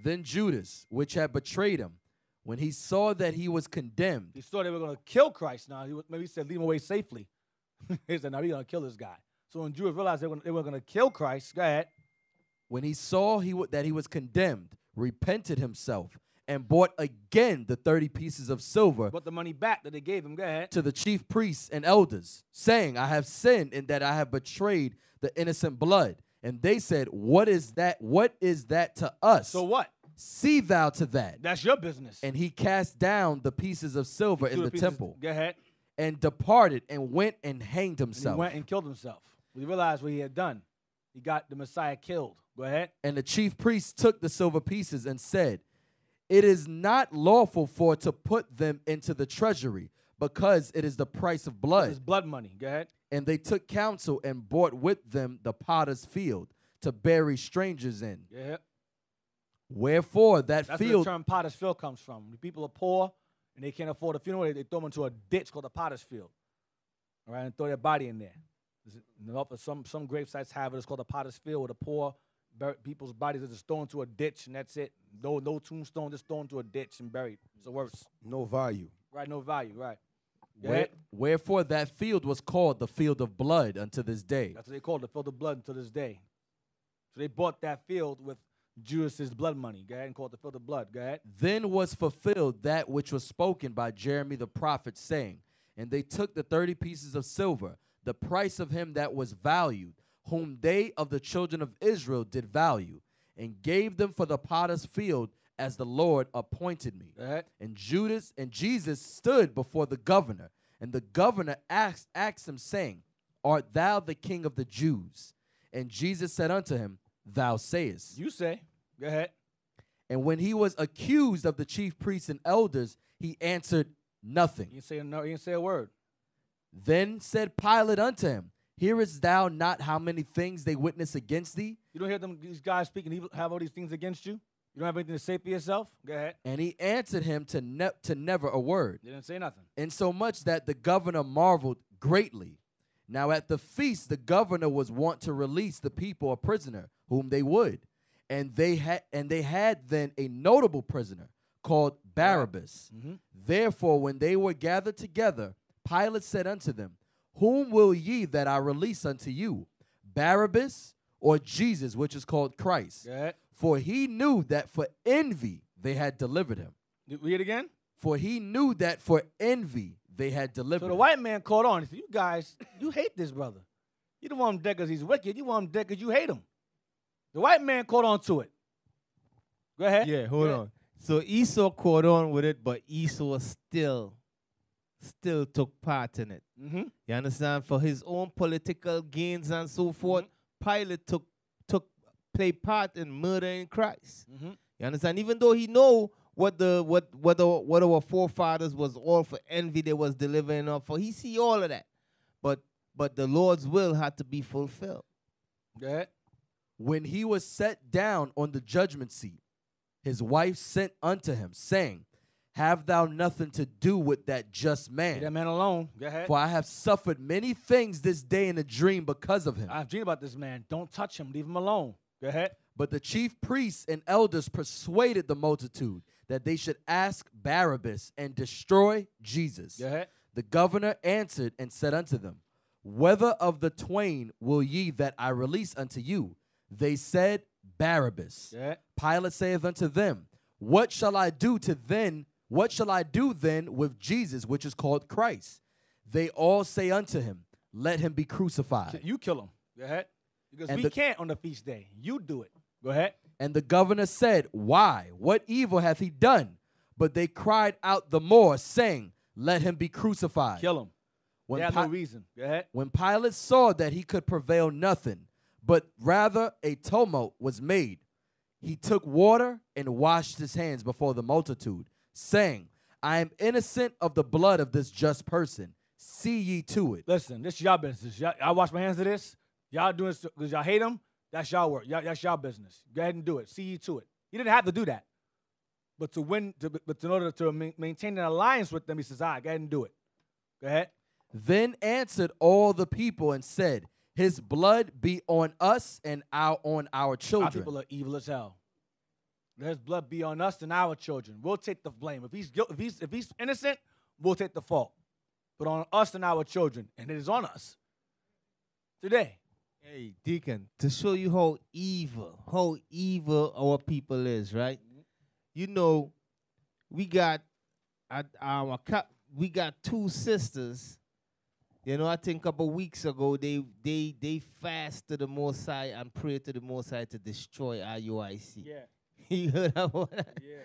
Then Judas, which had betrayed him, when he saw that he was condemned, He thought they were going to kill Christ. Now he was, maybe he said, "Leave him away safely." he said, "Now we're going to kill this guy." So when Jews realized they were, they were going to kill Christ, go ahead. when he saw he that he was condemned, repented himself and bought again the 30 pieces of silver Brought the money back that they gave him. Go ahead. to the chief priests and elders, saying, I have sinned in that I have betrayed the innocent blood. And they said, What is that? What is that to us? So what? See thou to that. That's your business. And he cast down the pieces of silver in Two the temple Go ahead. and departed and went and hanged And he himself. went and killed himself. He realized what he had done. He got the Messiah killed. Go ahead. And the chief priests took the silver pieces and said, It is not lawful for to put them into the treasury, because it is the price of blood. blood money. Go ahead. And they took counsel and bought with them the potter's field to bury strangers in. Yeah. Wherefore that That's field where the term potter's field comes from. When people are poor and they can't afford a funeral, they, they throw them into a ditch called a potter's field. All right, and throw their body in there. This is- Some some grave sites have it. It's called the potter's field, where the poor bur- people's bodies are just thrown to a ditch, and that's it. No no tombstone, just thrown to a ditch and buried. It's the worst. No value. Right, no value. Right. Where- wherefore that field was called the field of blood unto this day. That's what they call it, the field of blood until this day. So they bought that field with Judas's blood money. Go ahead and call it the field of blood. Go ahead. Then was fulfilled that which was spoken by Jeremy the prophet, saying, And they took the thirty pieces of silver, the price of him that was valued, whom they of the children of Israel did value, and gave them for the potter's field as the Lord appointed me. Ahead. And Judas and Jesus stood before the governor, and the governor asked, asked him, saying, Art thou the king of the Jews? And Jesus said unto him, Thou sayest. You say. Go ahead. And when he was accused of the chief priests and elders, he answered nothing. You say no. You didn't say a word. Then said Pilate unto him, Hearest thou not how many things they witness against thee? You don't hear them these guys speaking evil, have all these things against you. You don't have anything to say for yourself. Go ahead. And he answered him to, ne- to never a word. You didn't say nothing. insomuch that the governor marveled greatly. Now at the feast, the governor was wont to release the people a prisoner whom they would, and they had and they had then a notable prisoner called Barabbas. Mhm. Therefore, when they were gathered together, Pilate said unto them, Whom will ye that I release unto you, Barabbas or Jesus, which is called Christ? Go. For he knew that for envy they had delivered him. Read it again. For he knew that for envy they had delivered So the him. white man caught on. He said, "You guys, you hate this brother. You don't want him dead because he's wicked. You want him dead because you hate him." The white man caught on to it. Go ahead. Yeah, hold on. So Esau caught on with it, but Esau still, still took part in it. Mm-hmm. You understand? For his own political gains and so forth, Pilate took took play part in murdering Christ. Mm-hmm. You understand? Even though he know what the what what the, what our forefathers was all for envy they was delivering up for, he see all of that. But but the Lord's will had to be fulfilled. Yeah. When he was set down on the judgment seat, his wife sent unto him, saying, Have thou nothing to do with that just man? Leave that man alone. Go ahead. For I have suffered many things this day in a dream because of him. I've dreamed about this man. Don't touch him. Leave him alone. Go ahead. But the chief priests and elders persuaded the multitude that they should ask Barabbas and destroy Jesus. Go ahead. The governor answered and said unto them, Whether of the twain will ye that I release unto you? They said, Barabbas. Pilate saith unto them, What shall I do to then? What shall I do then with Jesus, which is called Christ? They all say unto him, Let him be crucified. You kill him. Go ahead. Because And we the- can't on the feast day. You do it. Go ahead. And the governor said, Why? What evil hath he done? But they cried out the more, saying, Let him be crucified. Kill him. When, they no reason. Go ahead. when Pilate saw that he could prevail nothing, but rather a tumult was made, he took water and washed his hands before the multitude, saying, I am innocent of the blood of this just person. See ye to it. Listen, this is y'all business. Y'all, I wash my hands of this. Y'all doing this because y'all hate him. That's y'all work. Y'all, that's y'all business. Go ahead and do it. See ye to it. He didn't have to do that. But to win, to, but in order to maintain an alliance with them, he says, all right, go ahead and do it. Go ahead. Then answered all the people and said, His blood be on us and our on our Our children. people are evil as hell. His blood be on us and our children. We'll take the blame. If he's guilt, if he's if he's innocent, we'll take the fault. But on us and our children, and it is on us today. Hey, Deacon, to show you how evil, how evil our people is, right? Mm-hmm. You know, we got um, at our we got two sisters. You know, I think a couple weeks ago they they they fast to the Most High and pray to the Most High to destroy IUIC. Yeah, you heard about that? yeah.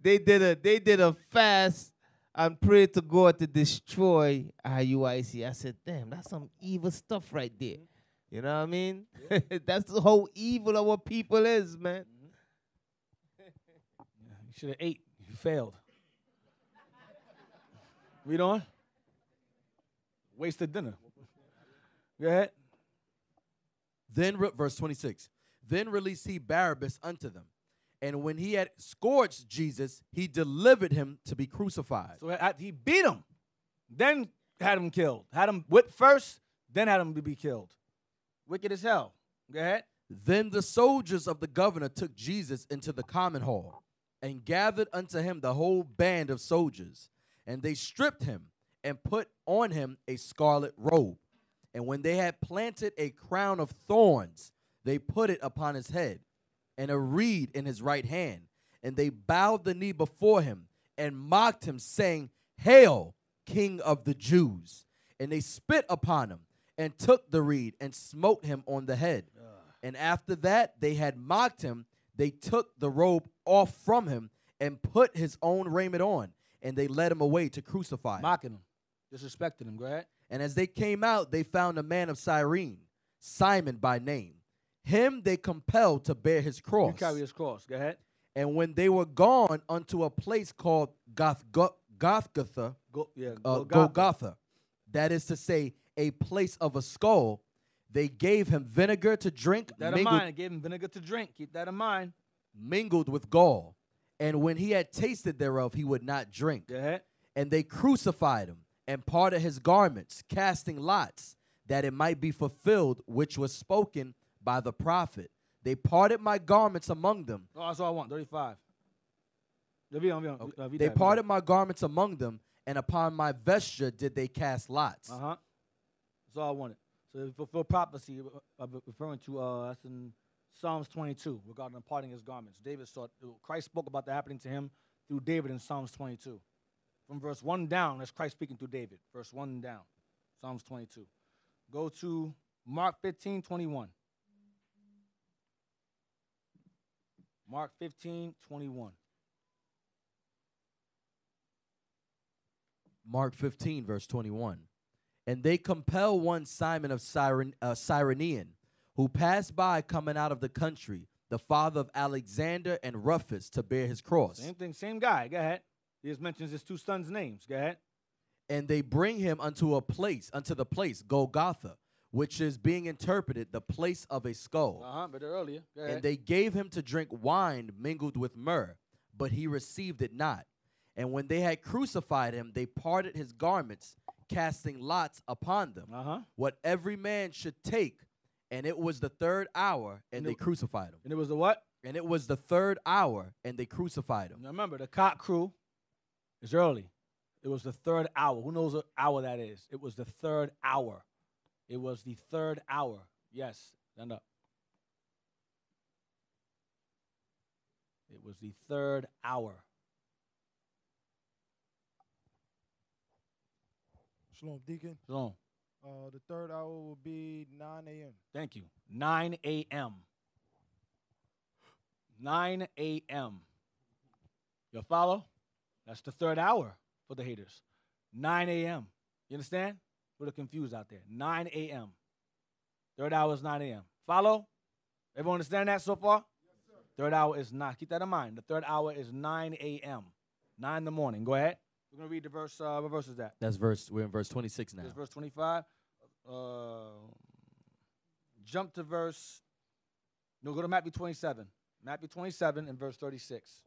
They did a they did a fast and prayed to God to destroy IUIC. I said, damn, that's some evil stuff right there. Mm-hmm. You know what I mean? that's how evil our people is, man. Mm-hmm. You should have ate. You failed. Read on. Wasted dinner. Go ahead. Then, re- verse 26, then released he Barabbas unto them. And when he had scourged Jesus, he delivered him to be crucified. So he beat him, then had him killed. Had him whipped first, then had him to be killed. Wicked as hell. Go ahead. Then the soldiers of the governor took Jesus into the common hall and gathered unto him the whole band of soldiers. And they stripped him and put on him a scarlet robe. And when they had planted a crown of thorns, they put it upon his head and a reed in his right hand. And they bowed the knee before him and mocked him, saying, Hail, King of the Jews. And they spit upon him and took the reed and smote him on the head. And after that they had mocked him, they took the robe off from him and put his own raiment on, and they led him away to crucify him. Mocking him, disrespecting him. Go ahead. And as they came out, they found a man of Cyrene, Simon by name. Him they compelled to bear his cross. You carry his cross. Go ahead. And when they were gone unto a place called Goth, Go, Gothgotha, Go, yeah, uh, Golgotha. Golgotha, that is to say, a place of a skull, they gave him vinegar to drink Keep that in mind. I gave him vinegar to drink. Keep that in mind. mingled with gall. And when he had tasted thereof, he would not drink. Go ahead. And they crucified him and parted his garments, casting lots, that it might be fulfilled which was spoken by the prophet. They parted my garments among them. Oh, that's all I want. 35. Yeah, read on, read on. Okay. Uh, They parted my garments among them, and upon my vesture did they cast lots. that. Uh-huh. That's all I wanted. So they fulfill prophecy, uh, uh, referring to, uh, that's in Psalms 22, regarding parting his garments. David saw, Christ spoke about that happening to him through David in Psalms 22. From verse 1 down, that's Christ speaking through David. Verse 1 down, Psalms 22. Go to Mark 15, 21. Mark 15, 21. Mark 15, verse 21. And they compel one Simon of Cyren, uh, Cyrenian, who passed by coming out of the country, the father of Alexander and Rufus, to bear his cross. Same thing, same guy. Go ahead. He just mentions his two sons' names. Go ahead. and they bring him unto a place, unto the place Golgotha, which is being interpreted the place of a skull. Uh huh. But earlier. And they gave him to drink wine mingled with myrrh, but he received it not. And when they had crucified him, they parted his garments, casting lots upon them, uh huh. what every man should take. And it was the third hour, and And they crucified him. And it was the what? And it was the third hour, and they crucified him. Now remember, the cock crew is early. It was the third hour. Who knows what hour that is? It was the third hour. It was the third hour. Yes, stand up. It was the third hour. Shalom, Deacon. Shalom. Uh, the third hour will be 9 a.m. Thank you. 9 a.m. 9 a.m. You follow? That's the third hour for the haters. 9 a.m. You understand? We're little confused out there. 9 a.m. Third hour is 9 a.m. Follow? Everyone understand that so far? Third hour is not. Keep that in mind. The third hour is 9 a.m. 9 in the morning. Go ahead. We're going to read the verse. Uh, what verse is that? That's verse, we're in verse 26 now. This is verse 25. Uh, jump to verse. No, go to Matthew 27. Matthew 27 and verse 36.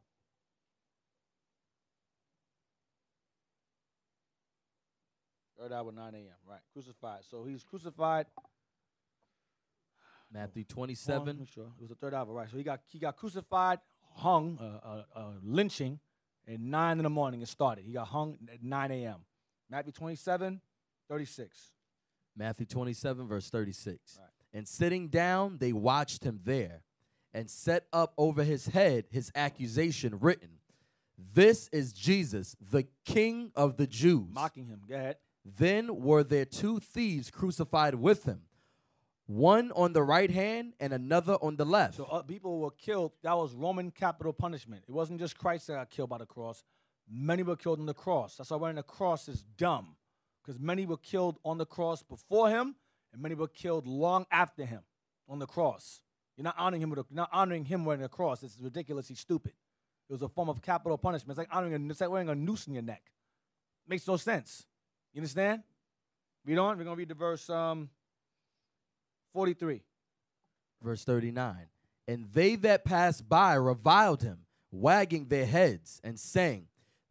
Third hour, 9 a.m. Right, crucified. So he's crucified. Matthew 27. make sure. It was the third hour, right? So he got he got crucified, hung, uh, uh, uh, lynching, at nine in the morning. It started. He got hung at 9 a.m. Matthew 27, 36. Matthew 27, verse 36. Right. And sitting down, they watched him there and set up over his head his accusation written This is Jesus, the King of the Jews. Mocking him. Go ahead. Then were there two thieves crucified with him, one on the right hand and another on the left. So uh, people were killed. That was Roman capital punishment. It wasn't just Christ that got killed by the cross. Many were killed on the cross. That's why wearing the cross is dumb, because many were killed on the cross before him, and many were killed long after him on the cross. You're not honoring him with a, not honoring him wearing a cross. It's ridiculously stupid. It was a form of capital punishment. It's like honoring a, it's like wearing a noose in your neck. Makes no sense. You understand? Read on. We're gonna read the verse um, 43. Verse 39. And they that passed by reviled him, wagging their heads, and saying,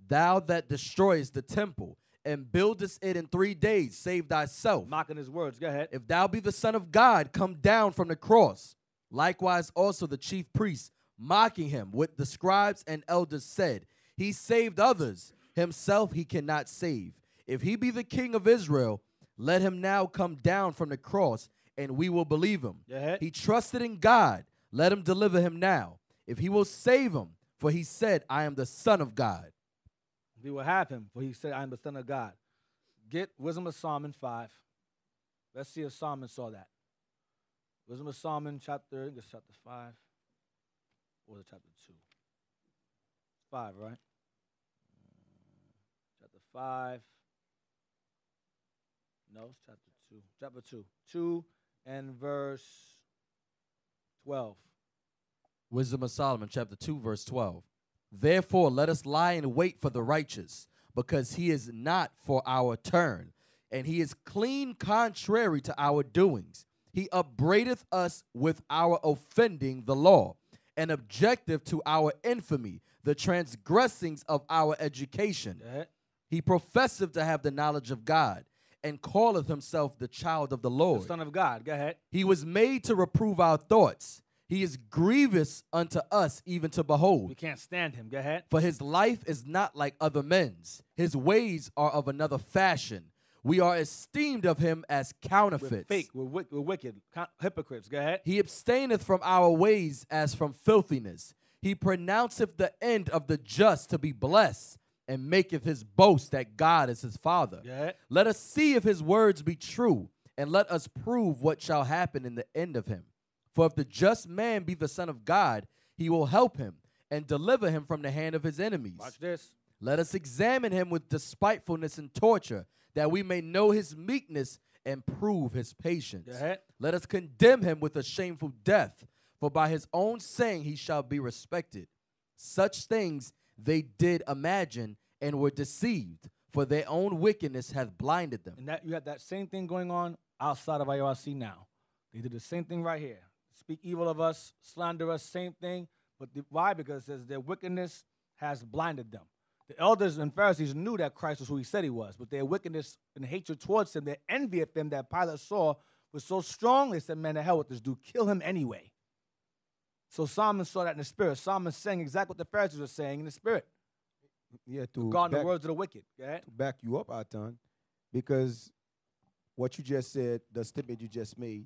Thou that destroyest the temple and buildest it in three days, save thyself. Mocking his words. Go ahead. If thou be the Son of God, come down from the cross. Likewise, also the chief priests, mocking him with the scribes and elders, said, He saved others, himself he cannot save. If he be the king of Israel, let him now come down from the cross, and we will believe him. He trusted in God, let him deliver him now. If he will save him, for he said, I am the Son of God. we will have him, for he said, I am the Son of God. Get Wisdom of Solomon 5. Let's see if Solomon saw that. Wisdom of Solomon, chapter, I think it's chapter 5. Or was it chapter 2? 5, right? Mm, Chapter 5. No, it's chapter 2. Chapter 2. 2 and verse 12. Wisdom of Solomon, chapter 2, verse 12. Therefore, let us lie in wait for the righteous, because he is not for our turn, and he is clean contrary to our doings. He upbraideth us with our offending the law, and objective to our infamy, the transgressings of our education. He professeth to have the knowledge of God, and calleth himself the child of the Lord. The. Son of God. Go ahead. He was made to reprove our thoughts. He is grievous unto us, even to behold. We can't stand him. Go ahead. For his life is not like other men's, his ways are of another fashion. We are esteemed of him as We're fake. We're, wick- we're wicked. Con- hypocrites. Go ahead. He abstaineth from our ways as from filthiness. He pronounceth the end of the just to be blessed, and maketh his boast that God is his father. Ahead. Let us see if his words be true, and let us prove what shall happen in the end of him. For if the just man be the Son of God, he will help him and deliver him from the hand of his enemies. Watch this. Let us examine him with despitefulness and torture, that we may know his meekness and prove his patience. Ahead. Let us condemn him with a shameful death, for by his own saying he shall be respected. Such things they did imagine and were deceived, for their own wickedness hath blinded them. And that you have that same thing going on outside of IUIC now. They did the same thing right here. Speak evil of us, slander us, same thing. But the, why? Because it says their wickedness has blinded them. The elders and Pharisees knew that Christ was who he said he was, but their wickedness and hatred towards him, their envy of him that Pilate saw was so strong, they said, Man, the hell with this dude, kill him anyway. So Solomon saw that in the spirit. Solomon saying exactly what the Pharisees were saying in the spirit. Yeah, to back, the words of the wicked. To back you up, Atan, because what you just said, the statement you just made,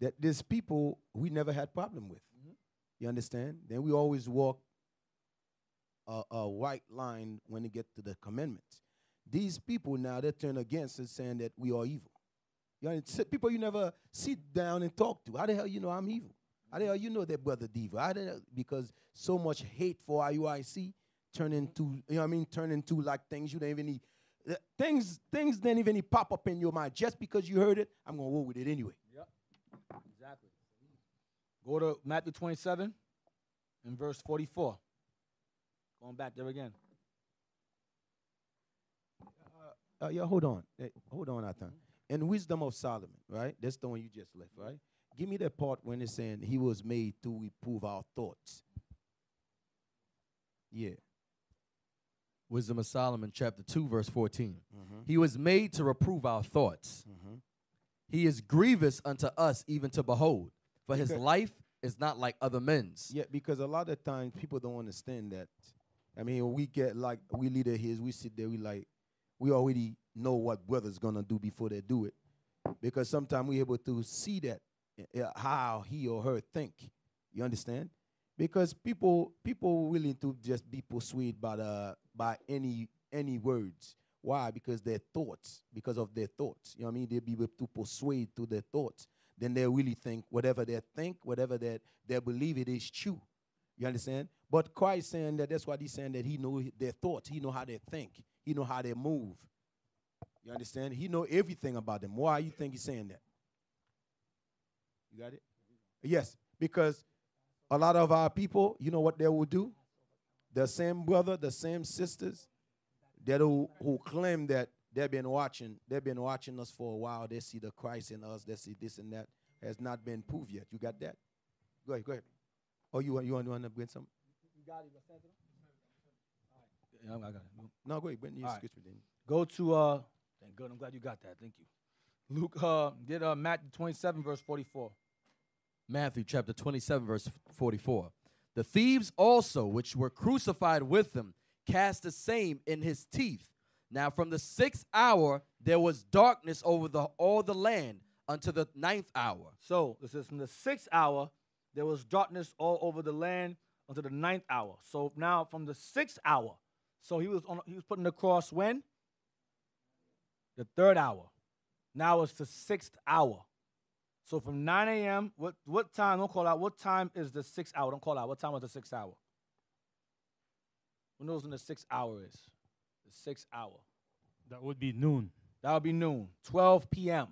that there's people we never had problem with. Mm-hmm. You understand? Then we always walk a, a white line when it get to the commandments. These people now they turn against us, saying that we are evil. You understand? People you never sit down and talk to. How the hell you know I'm evil? The hell you know that brother Diva? How the hell, because so much hate for IUIC turn into you know what I mean turn into like things you don't even need. uh, Things things didn't even need pop up in your mind just because you heard it. I'm gonna roll with it anyway. Yep, Exactly. Go to Matthew 27 and verse 44. Going back there again. Uh, yeah, hold on, Eh, hold on, Nathan. In Wisdom of Solomon, right? That's the one you just left, right? Give me that part when it's saying he was made to reprove our thoughts. Yeah. Wisdom of Solomon, chapter 2, verse 14. Mm-hmm. He was made to reprove our thoughts. Mm-hmm. He is grievous unto us, even to behold. For his Because- life is not like other men's. Yeah, because a lot of times people don't understand that. I mean, we get like we leader here, we sit there, we like we already know what brother's gonna do before they do it. Because sometimes we able to see that Eh, eh, how he or her think. You understand? Because people people willing to just be persuaded by the by any any words. Why? Because their thoughts, because of their thoughts. You know what I mean? They be able to persuade to their thoughts. Then they really think whatever they think, whatever that they believe it is true. You understand? But Christ saying that that's what he's saying that he know their thoughts, he know how they think, he know how they move. You understand? He know everything about them. Why you think he's saying that? You got it? Yes, because a lot of our people, you know what they will do? The same brother, the same sisters, that who, who claim that they've been watching, they've been watching us for a while. They see the Christ in us. They see this and that has not been proved yet. You got that? Go ahead, go ahead. Oh, you want you want, you want to bring some? Yeah, I got it. No, go ahead. Bring your All right. Go to uh thank God, I'm glad you got that. Thank you. Luke uh did uh Matthew 27, verse 44. Matthew chapter 27, verse 44. The thieves also, which were crucified with him, cast the same in his teeth. Now from the sixth hour there was darkness over the all the land unto the ninth hour. So this is from the sixth hour, there was darkness all over the land until the ninth hour. So now from the sixth hour, so he was on he was putting the cross when? the third hour. Now it's the sixth hour. So from 9 a.m., what, what time, don't call out, what time is the sixth hour? Don't call out, what time is the sixth hour? Who knows when the sixth hour is? The sixth hour. That would be noon. That would be noon, 12 p.m.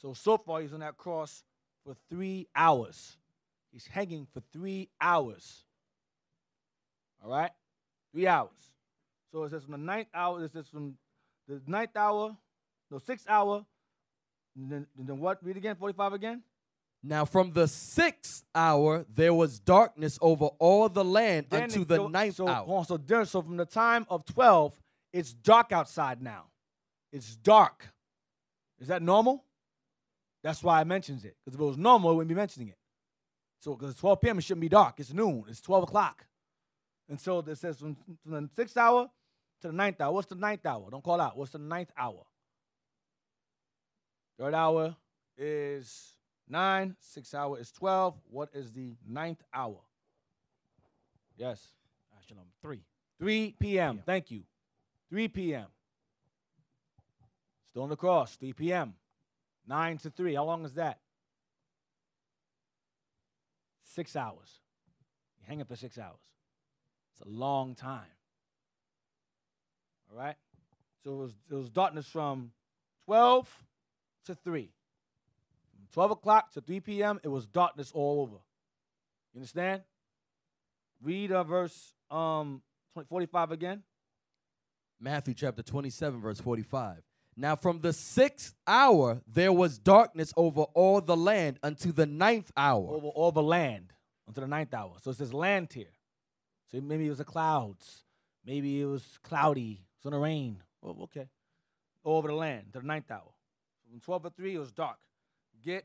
So, so far, he's on that cross for three hours. He's hanging for three hours. All right? Three hours. So it says from the ninth hour, it says from the ninth hour, no, sixth hour, then, then what? Read again, 45 again? Now from the sixth hour there was darkness over all the land Then unto the go- ninth so, hour. on, so, there, so from the time of 12, it's dark outside now. It's dark. Is that normal? That's why I mentions it. Because if it was normal, it wouldn't be mentioning it. So, because it's 12 p.m., it shouldn't be dark. It's noon. It's 12 o'clock. And so it says from, from the sixth hour to the ninth hour. What's the ninth hour? Don't call out. What's the ninth hour? Third hour is nine. Sixth hour is 12. What is the ninth hour? Yes. Shalom. Three. 3 p.m. PM. Thank you. 3 p.m. Still on the cross. 3 p.m. 9 to 3. How long is that? Six hours. You hang up for six hours. It's a long time. All right? So it was, it was darkness from 12 to 3. From 12 o'clock to 3 p.m., it was darkness all over. You understand? Read uh, verse um 20, 45 again. Matthew chapter 27, verse 45. Now from the sixth hour there was darkness over all the land unto the ninth hour. over all the land until the ninth hour. So it says land here. So maybe it was the clouds. Maybe it was cloudy. It's gonna rain. Oh, okay. Over the land to the ninth hour. From 12 to 3, it was dark. Get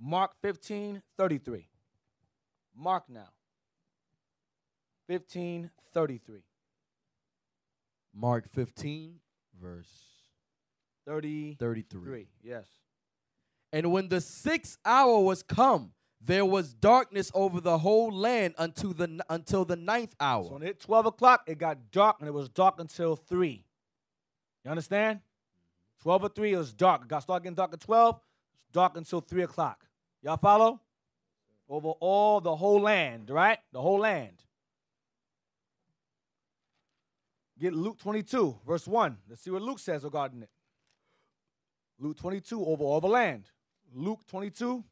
Mark 15, 33. Mark now. 15, 33. Mark 15, verse 33. 33. Yes. And when the sixth hour was come, there was darkness over the whole land unto the until the ninth hour. So when it hit 12 o'clock, it got dark, and it was dark until 3. You understand? 12 or 3, it was dark. Got started getting dark at 12, it's dark until 3 o'clock. Y'all follow? Over all the whole land, right? The whole land. Get Luke 22, verse 1. Let's see what Luke says regarding it. Luke 22, over all the land. Luke 22,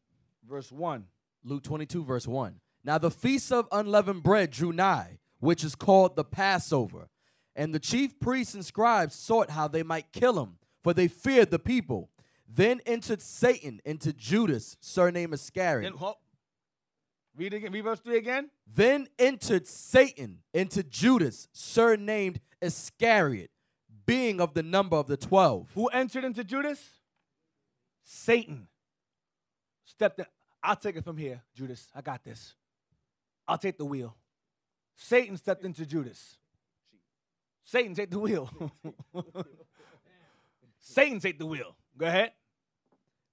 verse 1. Luke 22, verse 1. Now the feast of unleavened bread drew nigh, which is called the Passover. And the chief priests and scribes sought how they might kill him, for they feared the people. Then entered Satan into Judas, surnamed Iscariot. Then, read again, read verse 3 again. Then entered Satan into Judas, surnamed Iscariot, being of the number of the twelve. Who entered into Judas? Satan. Stepped in. I'll take it from here, Judas. I got this. I'll take the wheel. Satan stepped into Judas. Satan take the wheel. Satan take the wheel. Go ahead.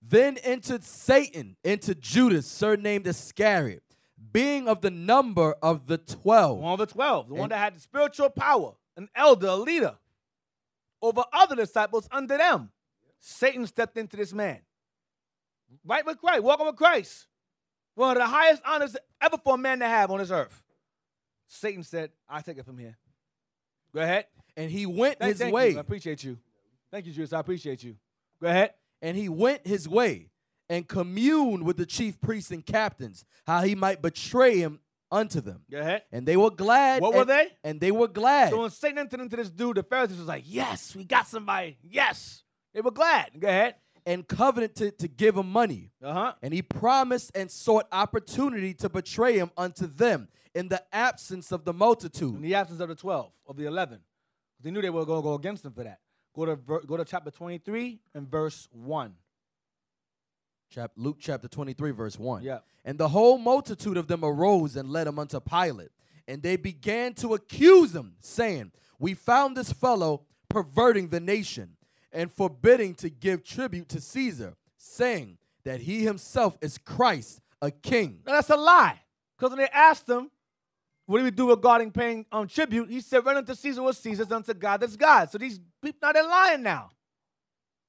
Then entered Satan into Judas, surnamed Iscariot, being of the number of the twelve. One of the 12, the one that had the spiritual power, an elder, a leader, over other disciples under them. Satan stepped into this man. Right with Christ, walking with Christ. One of the highest honors ever for a man to have on this earth. Satan said, I take it from here. Go ahead. And he went Thank, his thank way. You. I appreciate you. Thank you, Judas. I appreciate you. Go ahead. and he went his way and communed with the chief priests and captains, how he might betray him unto them. Go ahead. And they were glad. What were they? And they were glad. So when Satan entered into this dude, the Pharisees was like, yes, we got somebody. Yes. They were glad. Go ahead. and covenanted to give him money. Uh-huh. And he promised and sought opportunity to betray him unto them in the absence of the multitude. in the absence of the 12, of the 11. They knew they were going to go against him for that. Go to, ver- go to chapter 23 and verse 1. Chap- Luke chapter 23, verse 1. Yeah. And the whole multitude of them arose and led him unto Pilate. And they began to accuse him, saying, We found this fellow perverting the nation and forbidding to give tribute to Caesar, saying that he himself is Christ, a king. Now, that's a lie. Because when they asked him, what do we do regarding paying um, tribute? He said, run unto Caesar what Caesar's, unto God that's God. So these people, now they're lying now.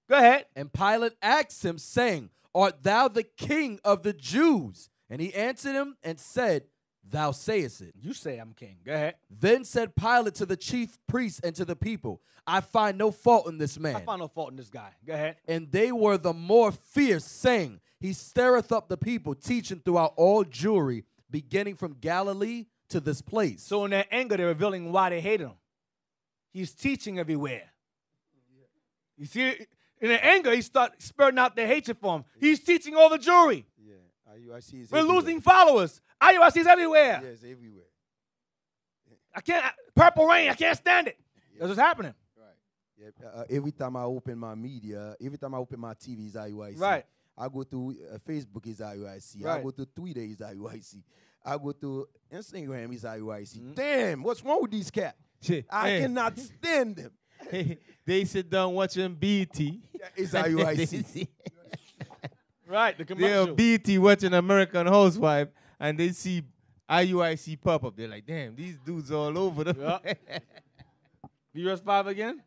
Go ahead. And Pilate asked him, saying, Art thou the king of the Jews? And he answered him and said, Thou sayest it. You say I'm king. Go ahead. Then said Pilate to the chief priests and to the people, I find no fault in this man. I find no fault in this guy. Go ahead. and they were the more fierce, saying, He stirreth up the people, teaching throughout all Jewry, beginning from Galilee to this place. So in their anger, they're revealing why they hate him. He's teaching everywhere. You see, in their anger, he start spurting out their hatred for him. He's teaching all the Jewry. Yeah. IUIC is We're everywhere. losing followers. IUIC is everywhere. Yes, everywhere. I can't. Purple rain. I can't stand it. That's what's happening. Right. Yeah, uh, every time I open my media, every time I open my TV is IUIC. Right. I go to uh, Facebook is IUIC. I go to Twitter is IUIC. I go to Instagram is IUIC. Mm-hmm. Damn, what's wrong with these cats? I Hey. cannot stand them. they sit down watching BT. It's And then IUIC. see- Right. The commercial. They're commercial. on BT watching American Housewife and they see IUIC pop up. They're like, damn, these dudes all over the Yeah. US five again.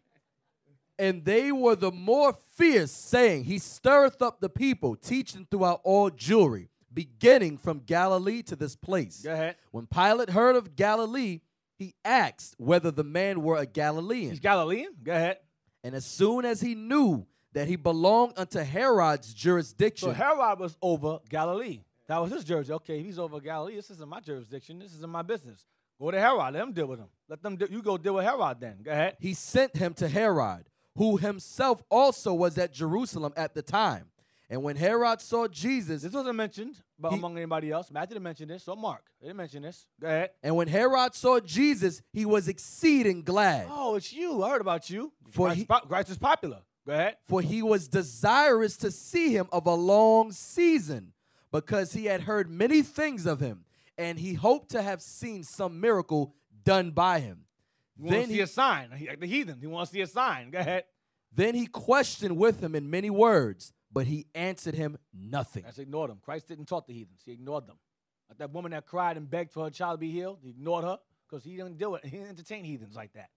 And they were the more fierce, saying, He stirreth up the people, teaching throughout all Jewry, beginning from Galilee to this place. Go ahead. When Pilate heard of Galilee, he asked whether the man were a Galilean. He's Galilean. Go ahead. And as soon as he knew that he belonged unto Herod's jurisdiction, So Herod was over Galilee. That was his jurisdiction. Okay, he's over Galilee, this isn't my jurisdiction. This isn't my business. Go to Herod. Let him deal with him. Let them. Do, you go deal with Herod then. Go ahead. he sent him to Herod, who himself also was at Jerusalem at the time. And when Herod saw Jesus, This wasn't mentioned but He- among anybody else. Matthew didn't mention this. So Mark they didn't mention this. Go ahead. and when Herod saw Jesus, he was exceeding glad, Oh, it's you. I heard about you. For Christ, he- Christ is popular. Go ahead. for he was desirous to see him of a long season, because he had heard many things of him, and he hoped to have seen some miracle done by him. To Then see he, a sign. He, like the heathen. He wants to see a sign. Go ahead. then he questioned with him in many words, but he answered him nothing. That's ignored him. Christ didn't talk to heathens. He ignored them. Like that woman that cried and begged for her child to be healed. He ignored her because he didn't do it. He didn't entertain heathens like that.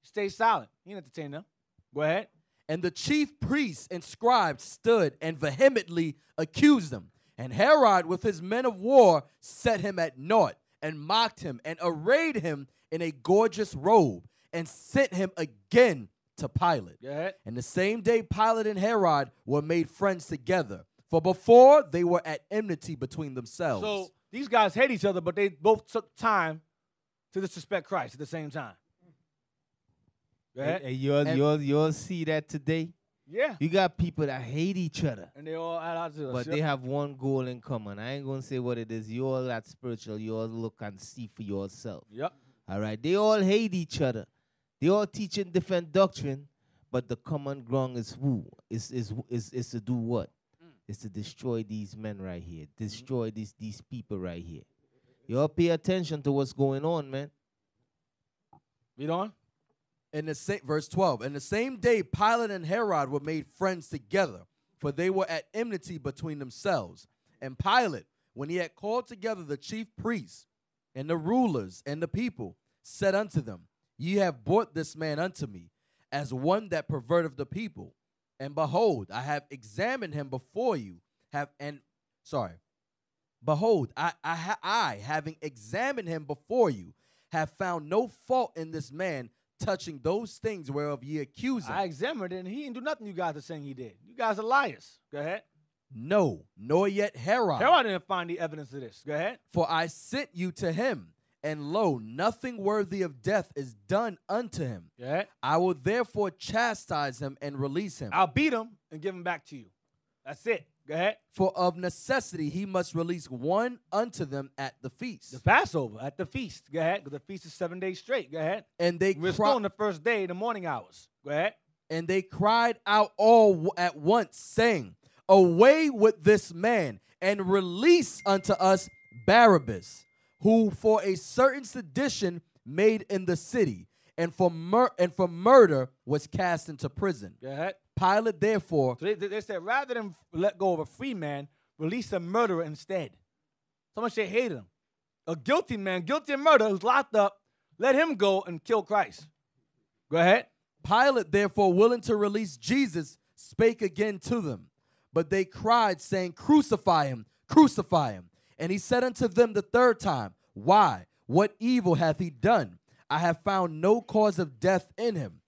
He stayed silent. He didn't entertain them. Go ahead. And the chief priests and scribes stood and vehemently accused him. And Herod, with his men of war, set him at naught and mocked him and arrayed him in a gorgeous robe and sent him again to Pilate. And the same day, Pilate and Herod were made friends together. For before they were at enmity between themselves. So these guys hate each other, but they both took time to disrespect Christ at the same time. Go ahead. And you'll, And- you'll, you'll see that today. Yeah. You got people that hate each other. And they all add out to us. But they have one goal in common. I ain't gonna say what it is. You all that spiritual. You all look and see for yourself. Yep. All right. They all hate each other. They all teaching different doctrine, but the common ground is who? Is is is is to do what what? Is to destroy these men right here. Mm-hmm. Destroy these these people right here. You all pay attention to what's going on, man. Read on. in the same verse 12 and the same day pilate and herod were made friends together for they were at enmity between themselves and pilate when he had called together the chief priests and the rulers and the people said unto them ye have brought this man unto me as one that perverteth the people and behold i have examined him before you have and sorry Behold, I, I, I, having examined him before you, have found no fault in this man touching those things whereof ye accuse him. I examined it, and he didn't do nothing you guys are saying he did. You guys are liars. Go ahead. no, nor yet Herod. Herod didn't find the evidence of this. Go ahead. For I sent you to him, and lo, nothing worthy of death is done unto him. Ahead. I will therefore chastise him and release him. I'll beat him and give him back to you. That's it. Go ahead. For of necessity he must release one unto them at the feast. The Passover at the feast. Go ahead. Because the feast is seven days straight. Go ahead. And they We're still on the first day, the morning hours. Go ahead. And they cried out all at once, saying, Away with this man, and release unto us Barabbas, who for a certain sedition made in the city, and for mur- and for murder was cast into prison. Go ahead. Pilate therefore So they, they said rather than let go of a free man, release a murderer instead. So much they hated him. a guilty man, guilty of murder, who's locked up, let him go and kill Christ. Go ahead. Pilate, therefore, willing to release Jesus, spake again to them. But they cried, saying, Crucify him, crucify him. And he said unto them the third time, Why? What evil hath he done? I have found no cause of death in him.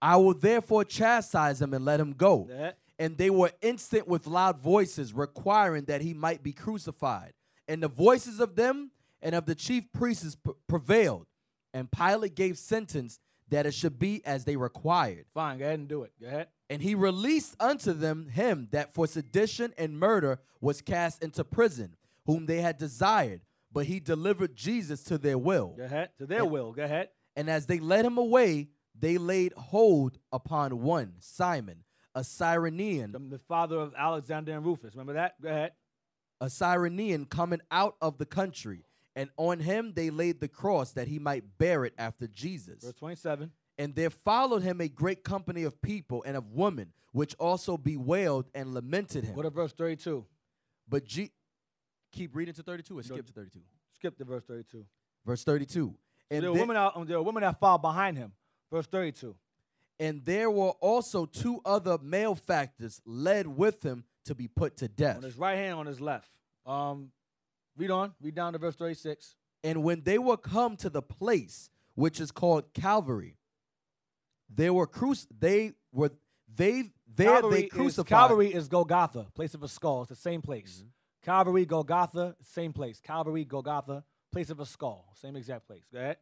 I will therefore chastise him and let him go. Ahead. And they were instant with loud voices, requiring that he might be crucified. And the voices of them and of the chief priests prevailed. And Pilate gave sentence that it should be as they required. Fine, go ahead and do it. Go ahead. And he released unto them him that for sedition and murder was cast into prison, whom they had desired. But he delivered Jesus to their will. Go ahead. To their will. Go ahead. And as they led him away, they laid hold upon one, Simon, a Cyrenian, The, the father of Alexander and Rufus. Remember that? Go ahead. a Cyrenian coming out of the country. And on him they laid the cross that he might bear it after Jesus. Verse 27. And there followed him a great company of people and of women, which also bewailed and lamented him. What to verse 32. But G- keep reading to 32 or skip to 32. Skip to verse 32. Verse 32. And there, were women there were women that followed behind him. Verse 32. and there were also two other malefactors led with him to be put to death. On his right hand, on his left. Um, read on. Read down to verse 36. And when they were come to the place which is called Calvary, they were cruci- they were they there Calvary they is- crucified Calvary is Golgotha, place of a skull. It's the same place. Mm-hmm. Calvary, Golgotha, same place. Calvary, Golgotha, place of a skull. Same exact place. Go ahead.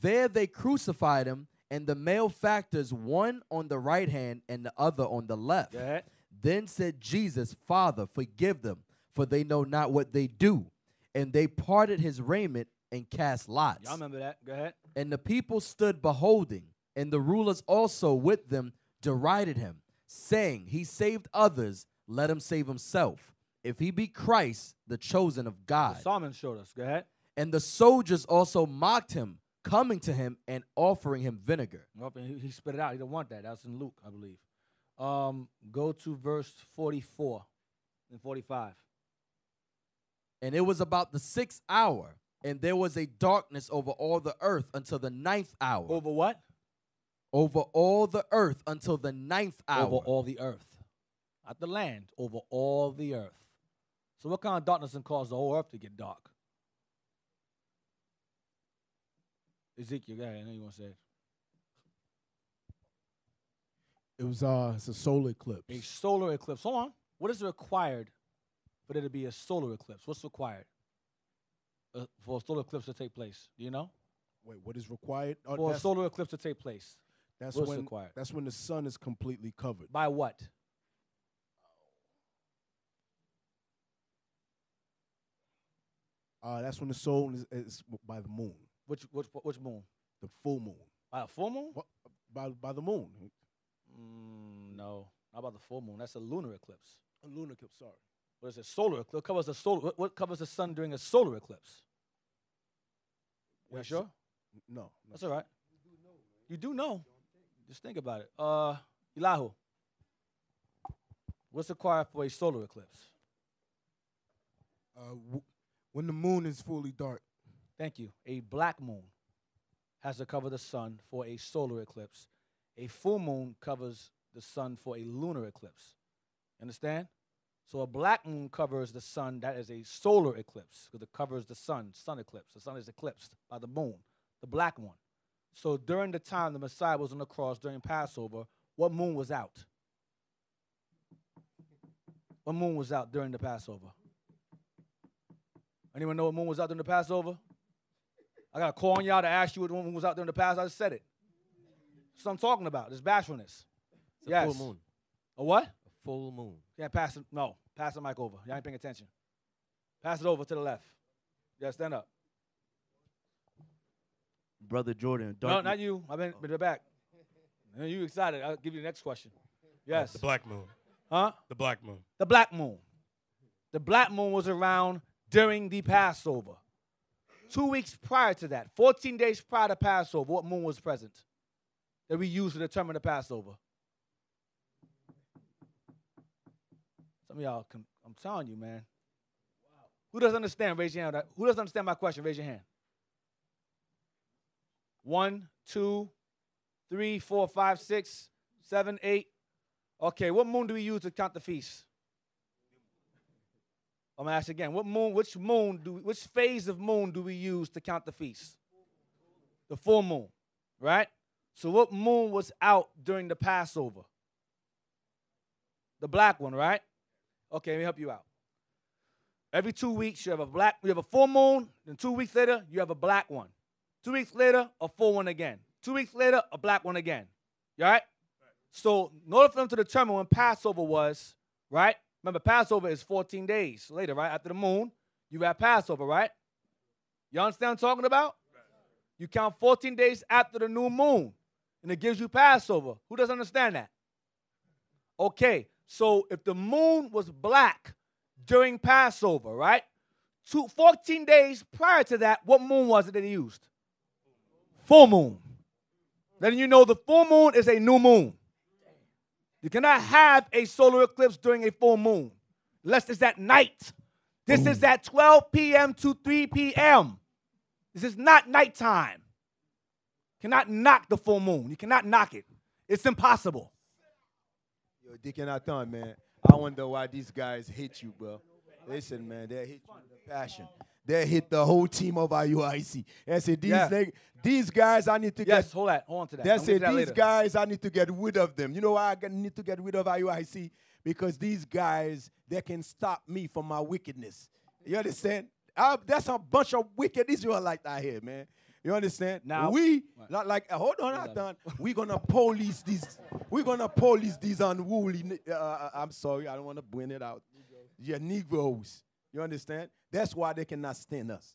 There they crucified him, and the malefactors, one on the right hand and the other on the left. Go ahead. Then said Jesus, Father, forgive them, for they know not what they do. And they parted his raiment and cast lots. Y'all remember that. Go ahead. And the people stood beholding, and the rulers also with them derided him, saying, He saved others, let him save himself. If he be Christ, the chosen of God. The Psalmist showed us. Go ahead. And the soldiers also mocked him, coming to him and offering him vinegar. And he, he spit it out. He didn't want that. That's in Luke, I believe. Um, go to verse 44 and 45. And it was about the sixth hour, and there was a darkness over all the earth until the ninth hour. Over what? Over all the earth until the ninth hour. Over all the earth. Not the land, over all the earth. So what kind of darkness can cause the whole earth to get dark? Ezekiel, go ahead. I know you want to say it. It was uh, it's a solar eclipse. A solar eclipse. Hold on. What is required for there to be a solar eclipse? What's required uh, for a solar eclipse to take place? Do you know? Wait, what is required? Oh, For a solar eclipse to take place. that's what's when required? that's when the sun is completely covered. By what? Uh, that's when the soul is, is by the moon, Which which which moon? the full moon. By a full moon? What, by by the moon, Mm, no, not about the full moon. That's a lunar eclipse. a lunar eclipse. Sorry. What is it? Solar eclipse. What covers the solar? What, covers the sun during a solar eclipse? You Wait, sure? No, no. That's all right. You do know. Just think about it. Uh, Elihu. What's required for a solar eclipse? Uh, w- when the moon is fully dark. Thank you. A black moon has to cover the sun for a solar eclipse. A full moon covers the sun for a lunar eclipse. Understand? So a black moon covers the sun. That is a solar eclipse because it covers the sun. Sun eclipse. The sun is eclipsed by the moon. The black one. So during the time the Messiah was on the cross during Passover, what moon was out? What moon was out during the Passover? Anyone know what moon was out during the Passover? I got a call on y'all to ask you what moon was out during the Passover. I just said it. That's what I'm talking about. It's bashfulness. It's a Yes. full moon. A what? A full moon. Yeah, pass it. No, pass the mic over. Y'all ain't paying attention. Pass it over to the left. Yeah, stand up. Brother Jordan. No, dark- not you. I've been in the back. You excited? I'll give you the next question. Yes. The black moon. Huh? The black moon. The black moon. The black moon was around during the Passover. Two weeks prior to that, 14 days prior to Passover, what moon was present that we use to determine the Passover? Some of y'all, I'm telling you, man. Who doesn't understand? Raise your hand. Who doesn't understand my question? Raise your hand. One, two, three, four, five, six, seven, eight. Okay, what moon do we use to count the feast? I'm gonna ask again. What moon? Which moon do? Which phase of moon do we use to count the feast? The full moon, right? So what moon was out during the Passover? The black one, right? Okay, let me help you out. Every two weeks you have a black, you have a full moon, then two weeks later you have a black one. Two weeks later, a full one again. Two weeks later, a black one again. You all right? So in order for them to determine when Passover was, right? Remember, Passover is 14 days later, right? After the moon, you have Passover, right? You understand what I'm talking about? You count 14 days after the new moon, and it gives you Passover. Who doesn't understand that? Okay, so if the moon was black during Passover, right? Two, 14 days prior to that, what moon was it that he used? Full moon. Then you know the full moon is a new moon. You cannot have a solar eclipse during a full moon, unless it's at night. This is oh. at 12 p.m. to 3 p.m. This is not nighttime. Cannot knock the full moon. You cannot knock it. It's impossible. Yo, Deacon Athan, man, I wonder why these guys hate you, bro. Listen, man, they hate you with a passion. They hit the whole team of IUIC. And say these Yeah. these guys, I need to Yes, get. hold that. Hold on to that. They I'm say gonna get that these later. guys, I need to get rid of them. You know why I need to get rid of IUIC? Because these guys, they can stop me from my wickedness. You understand? I, that's a bunch of wicked Israelites out here, man. You understand? Now- we not like uh, hold on, Yeah. Nathan. We're gonna police these. We're gonna police these unruly. Uh, uh, I'm sorry, I don't want to bring it out. Yeah, Negroes. You understand? That's why they cannot stand us.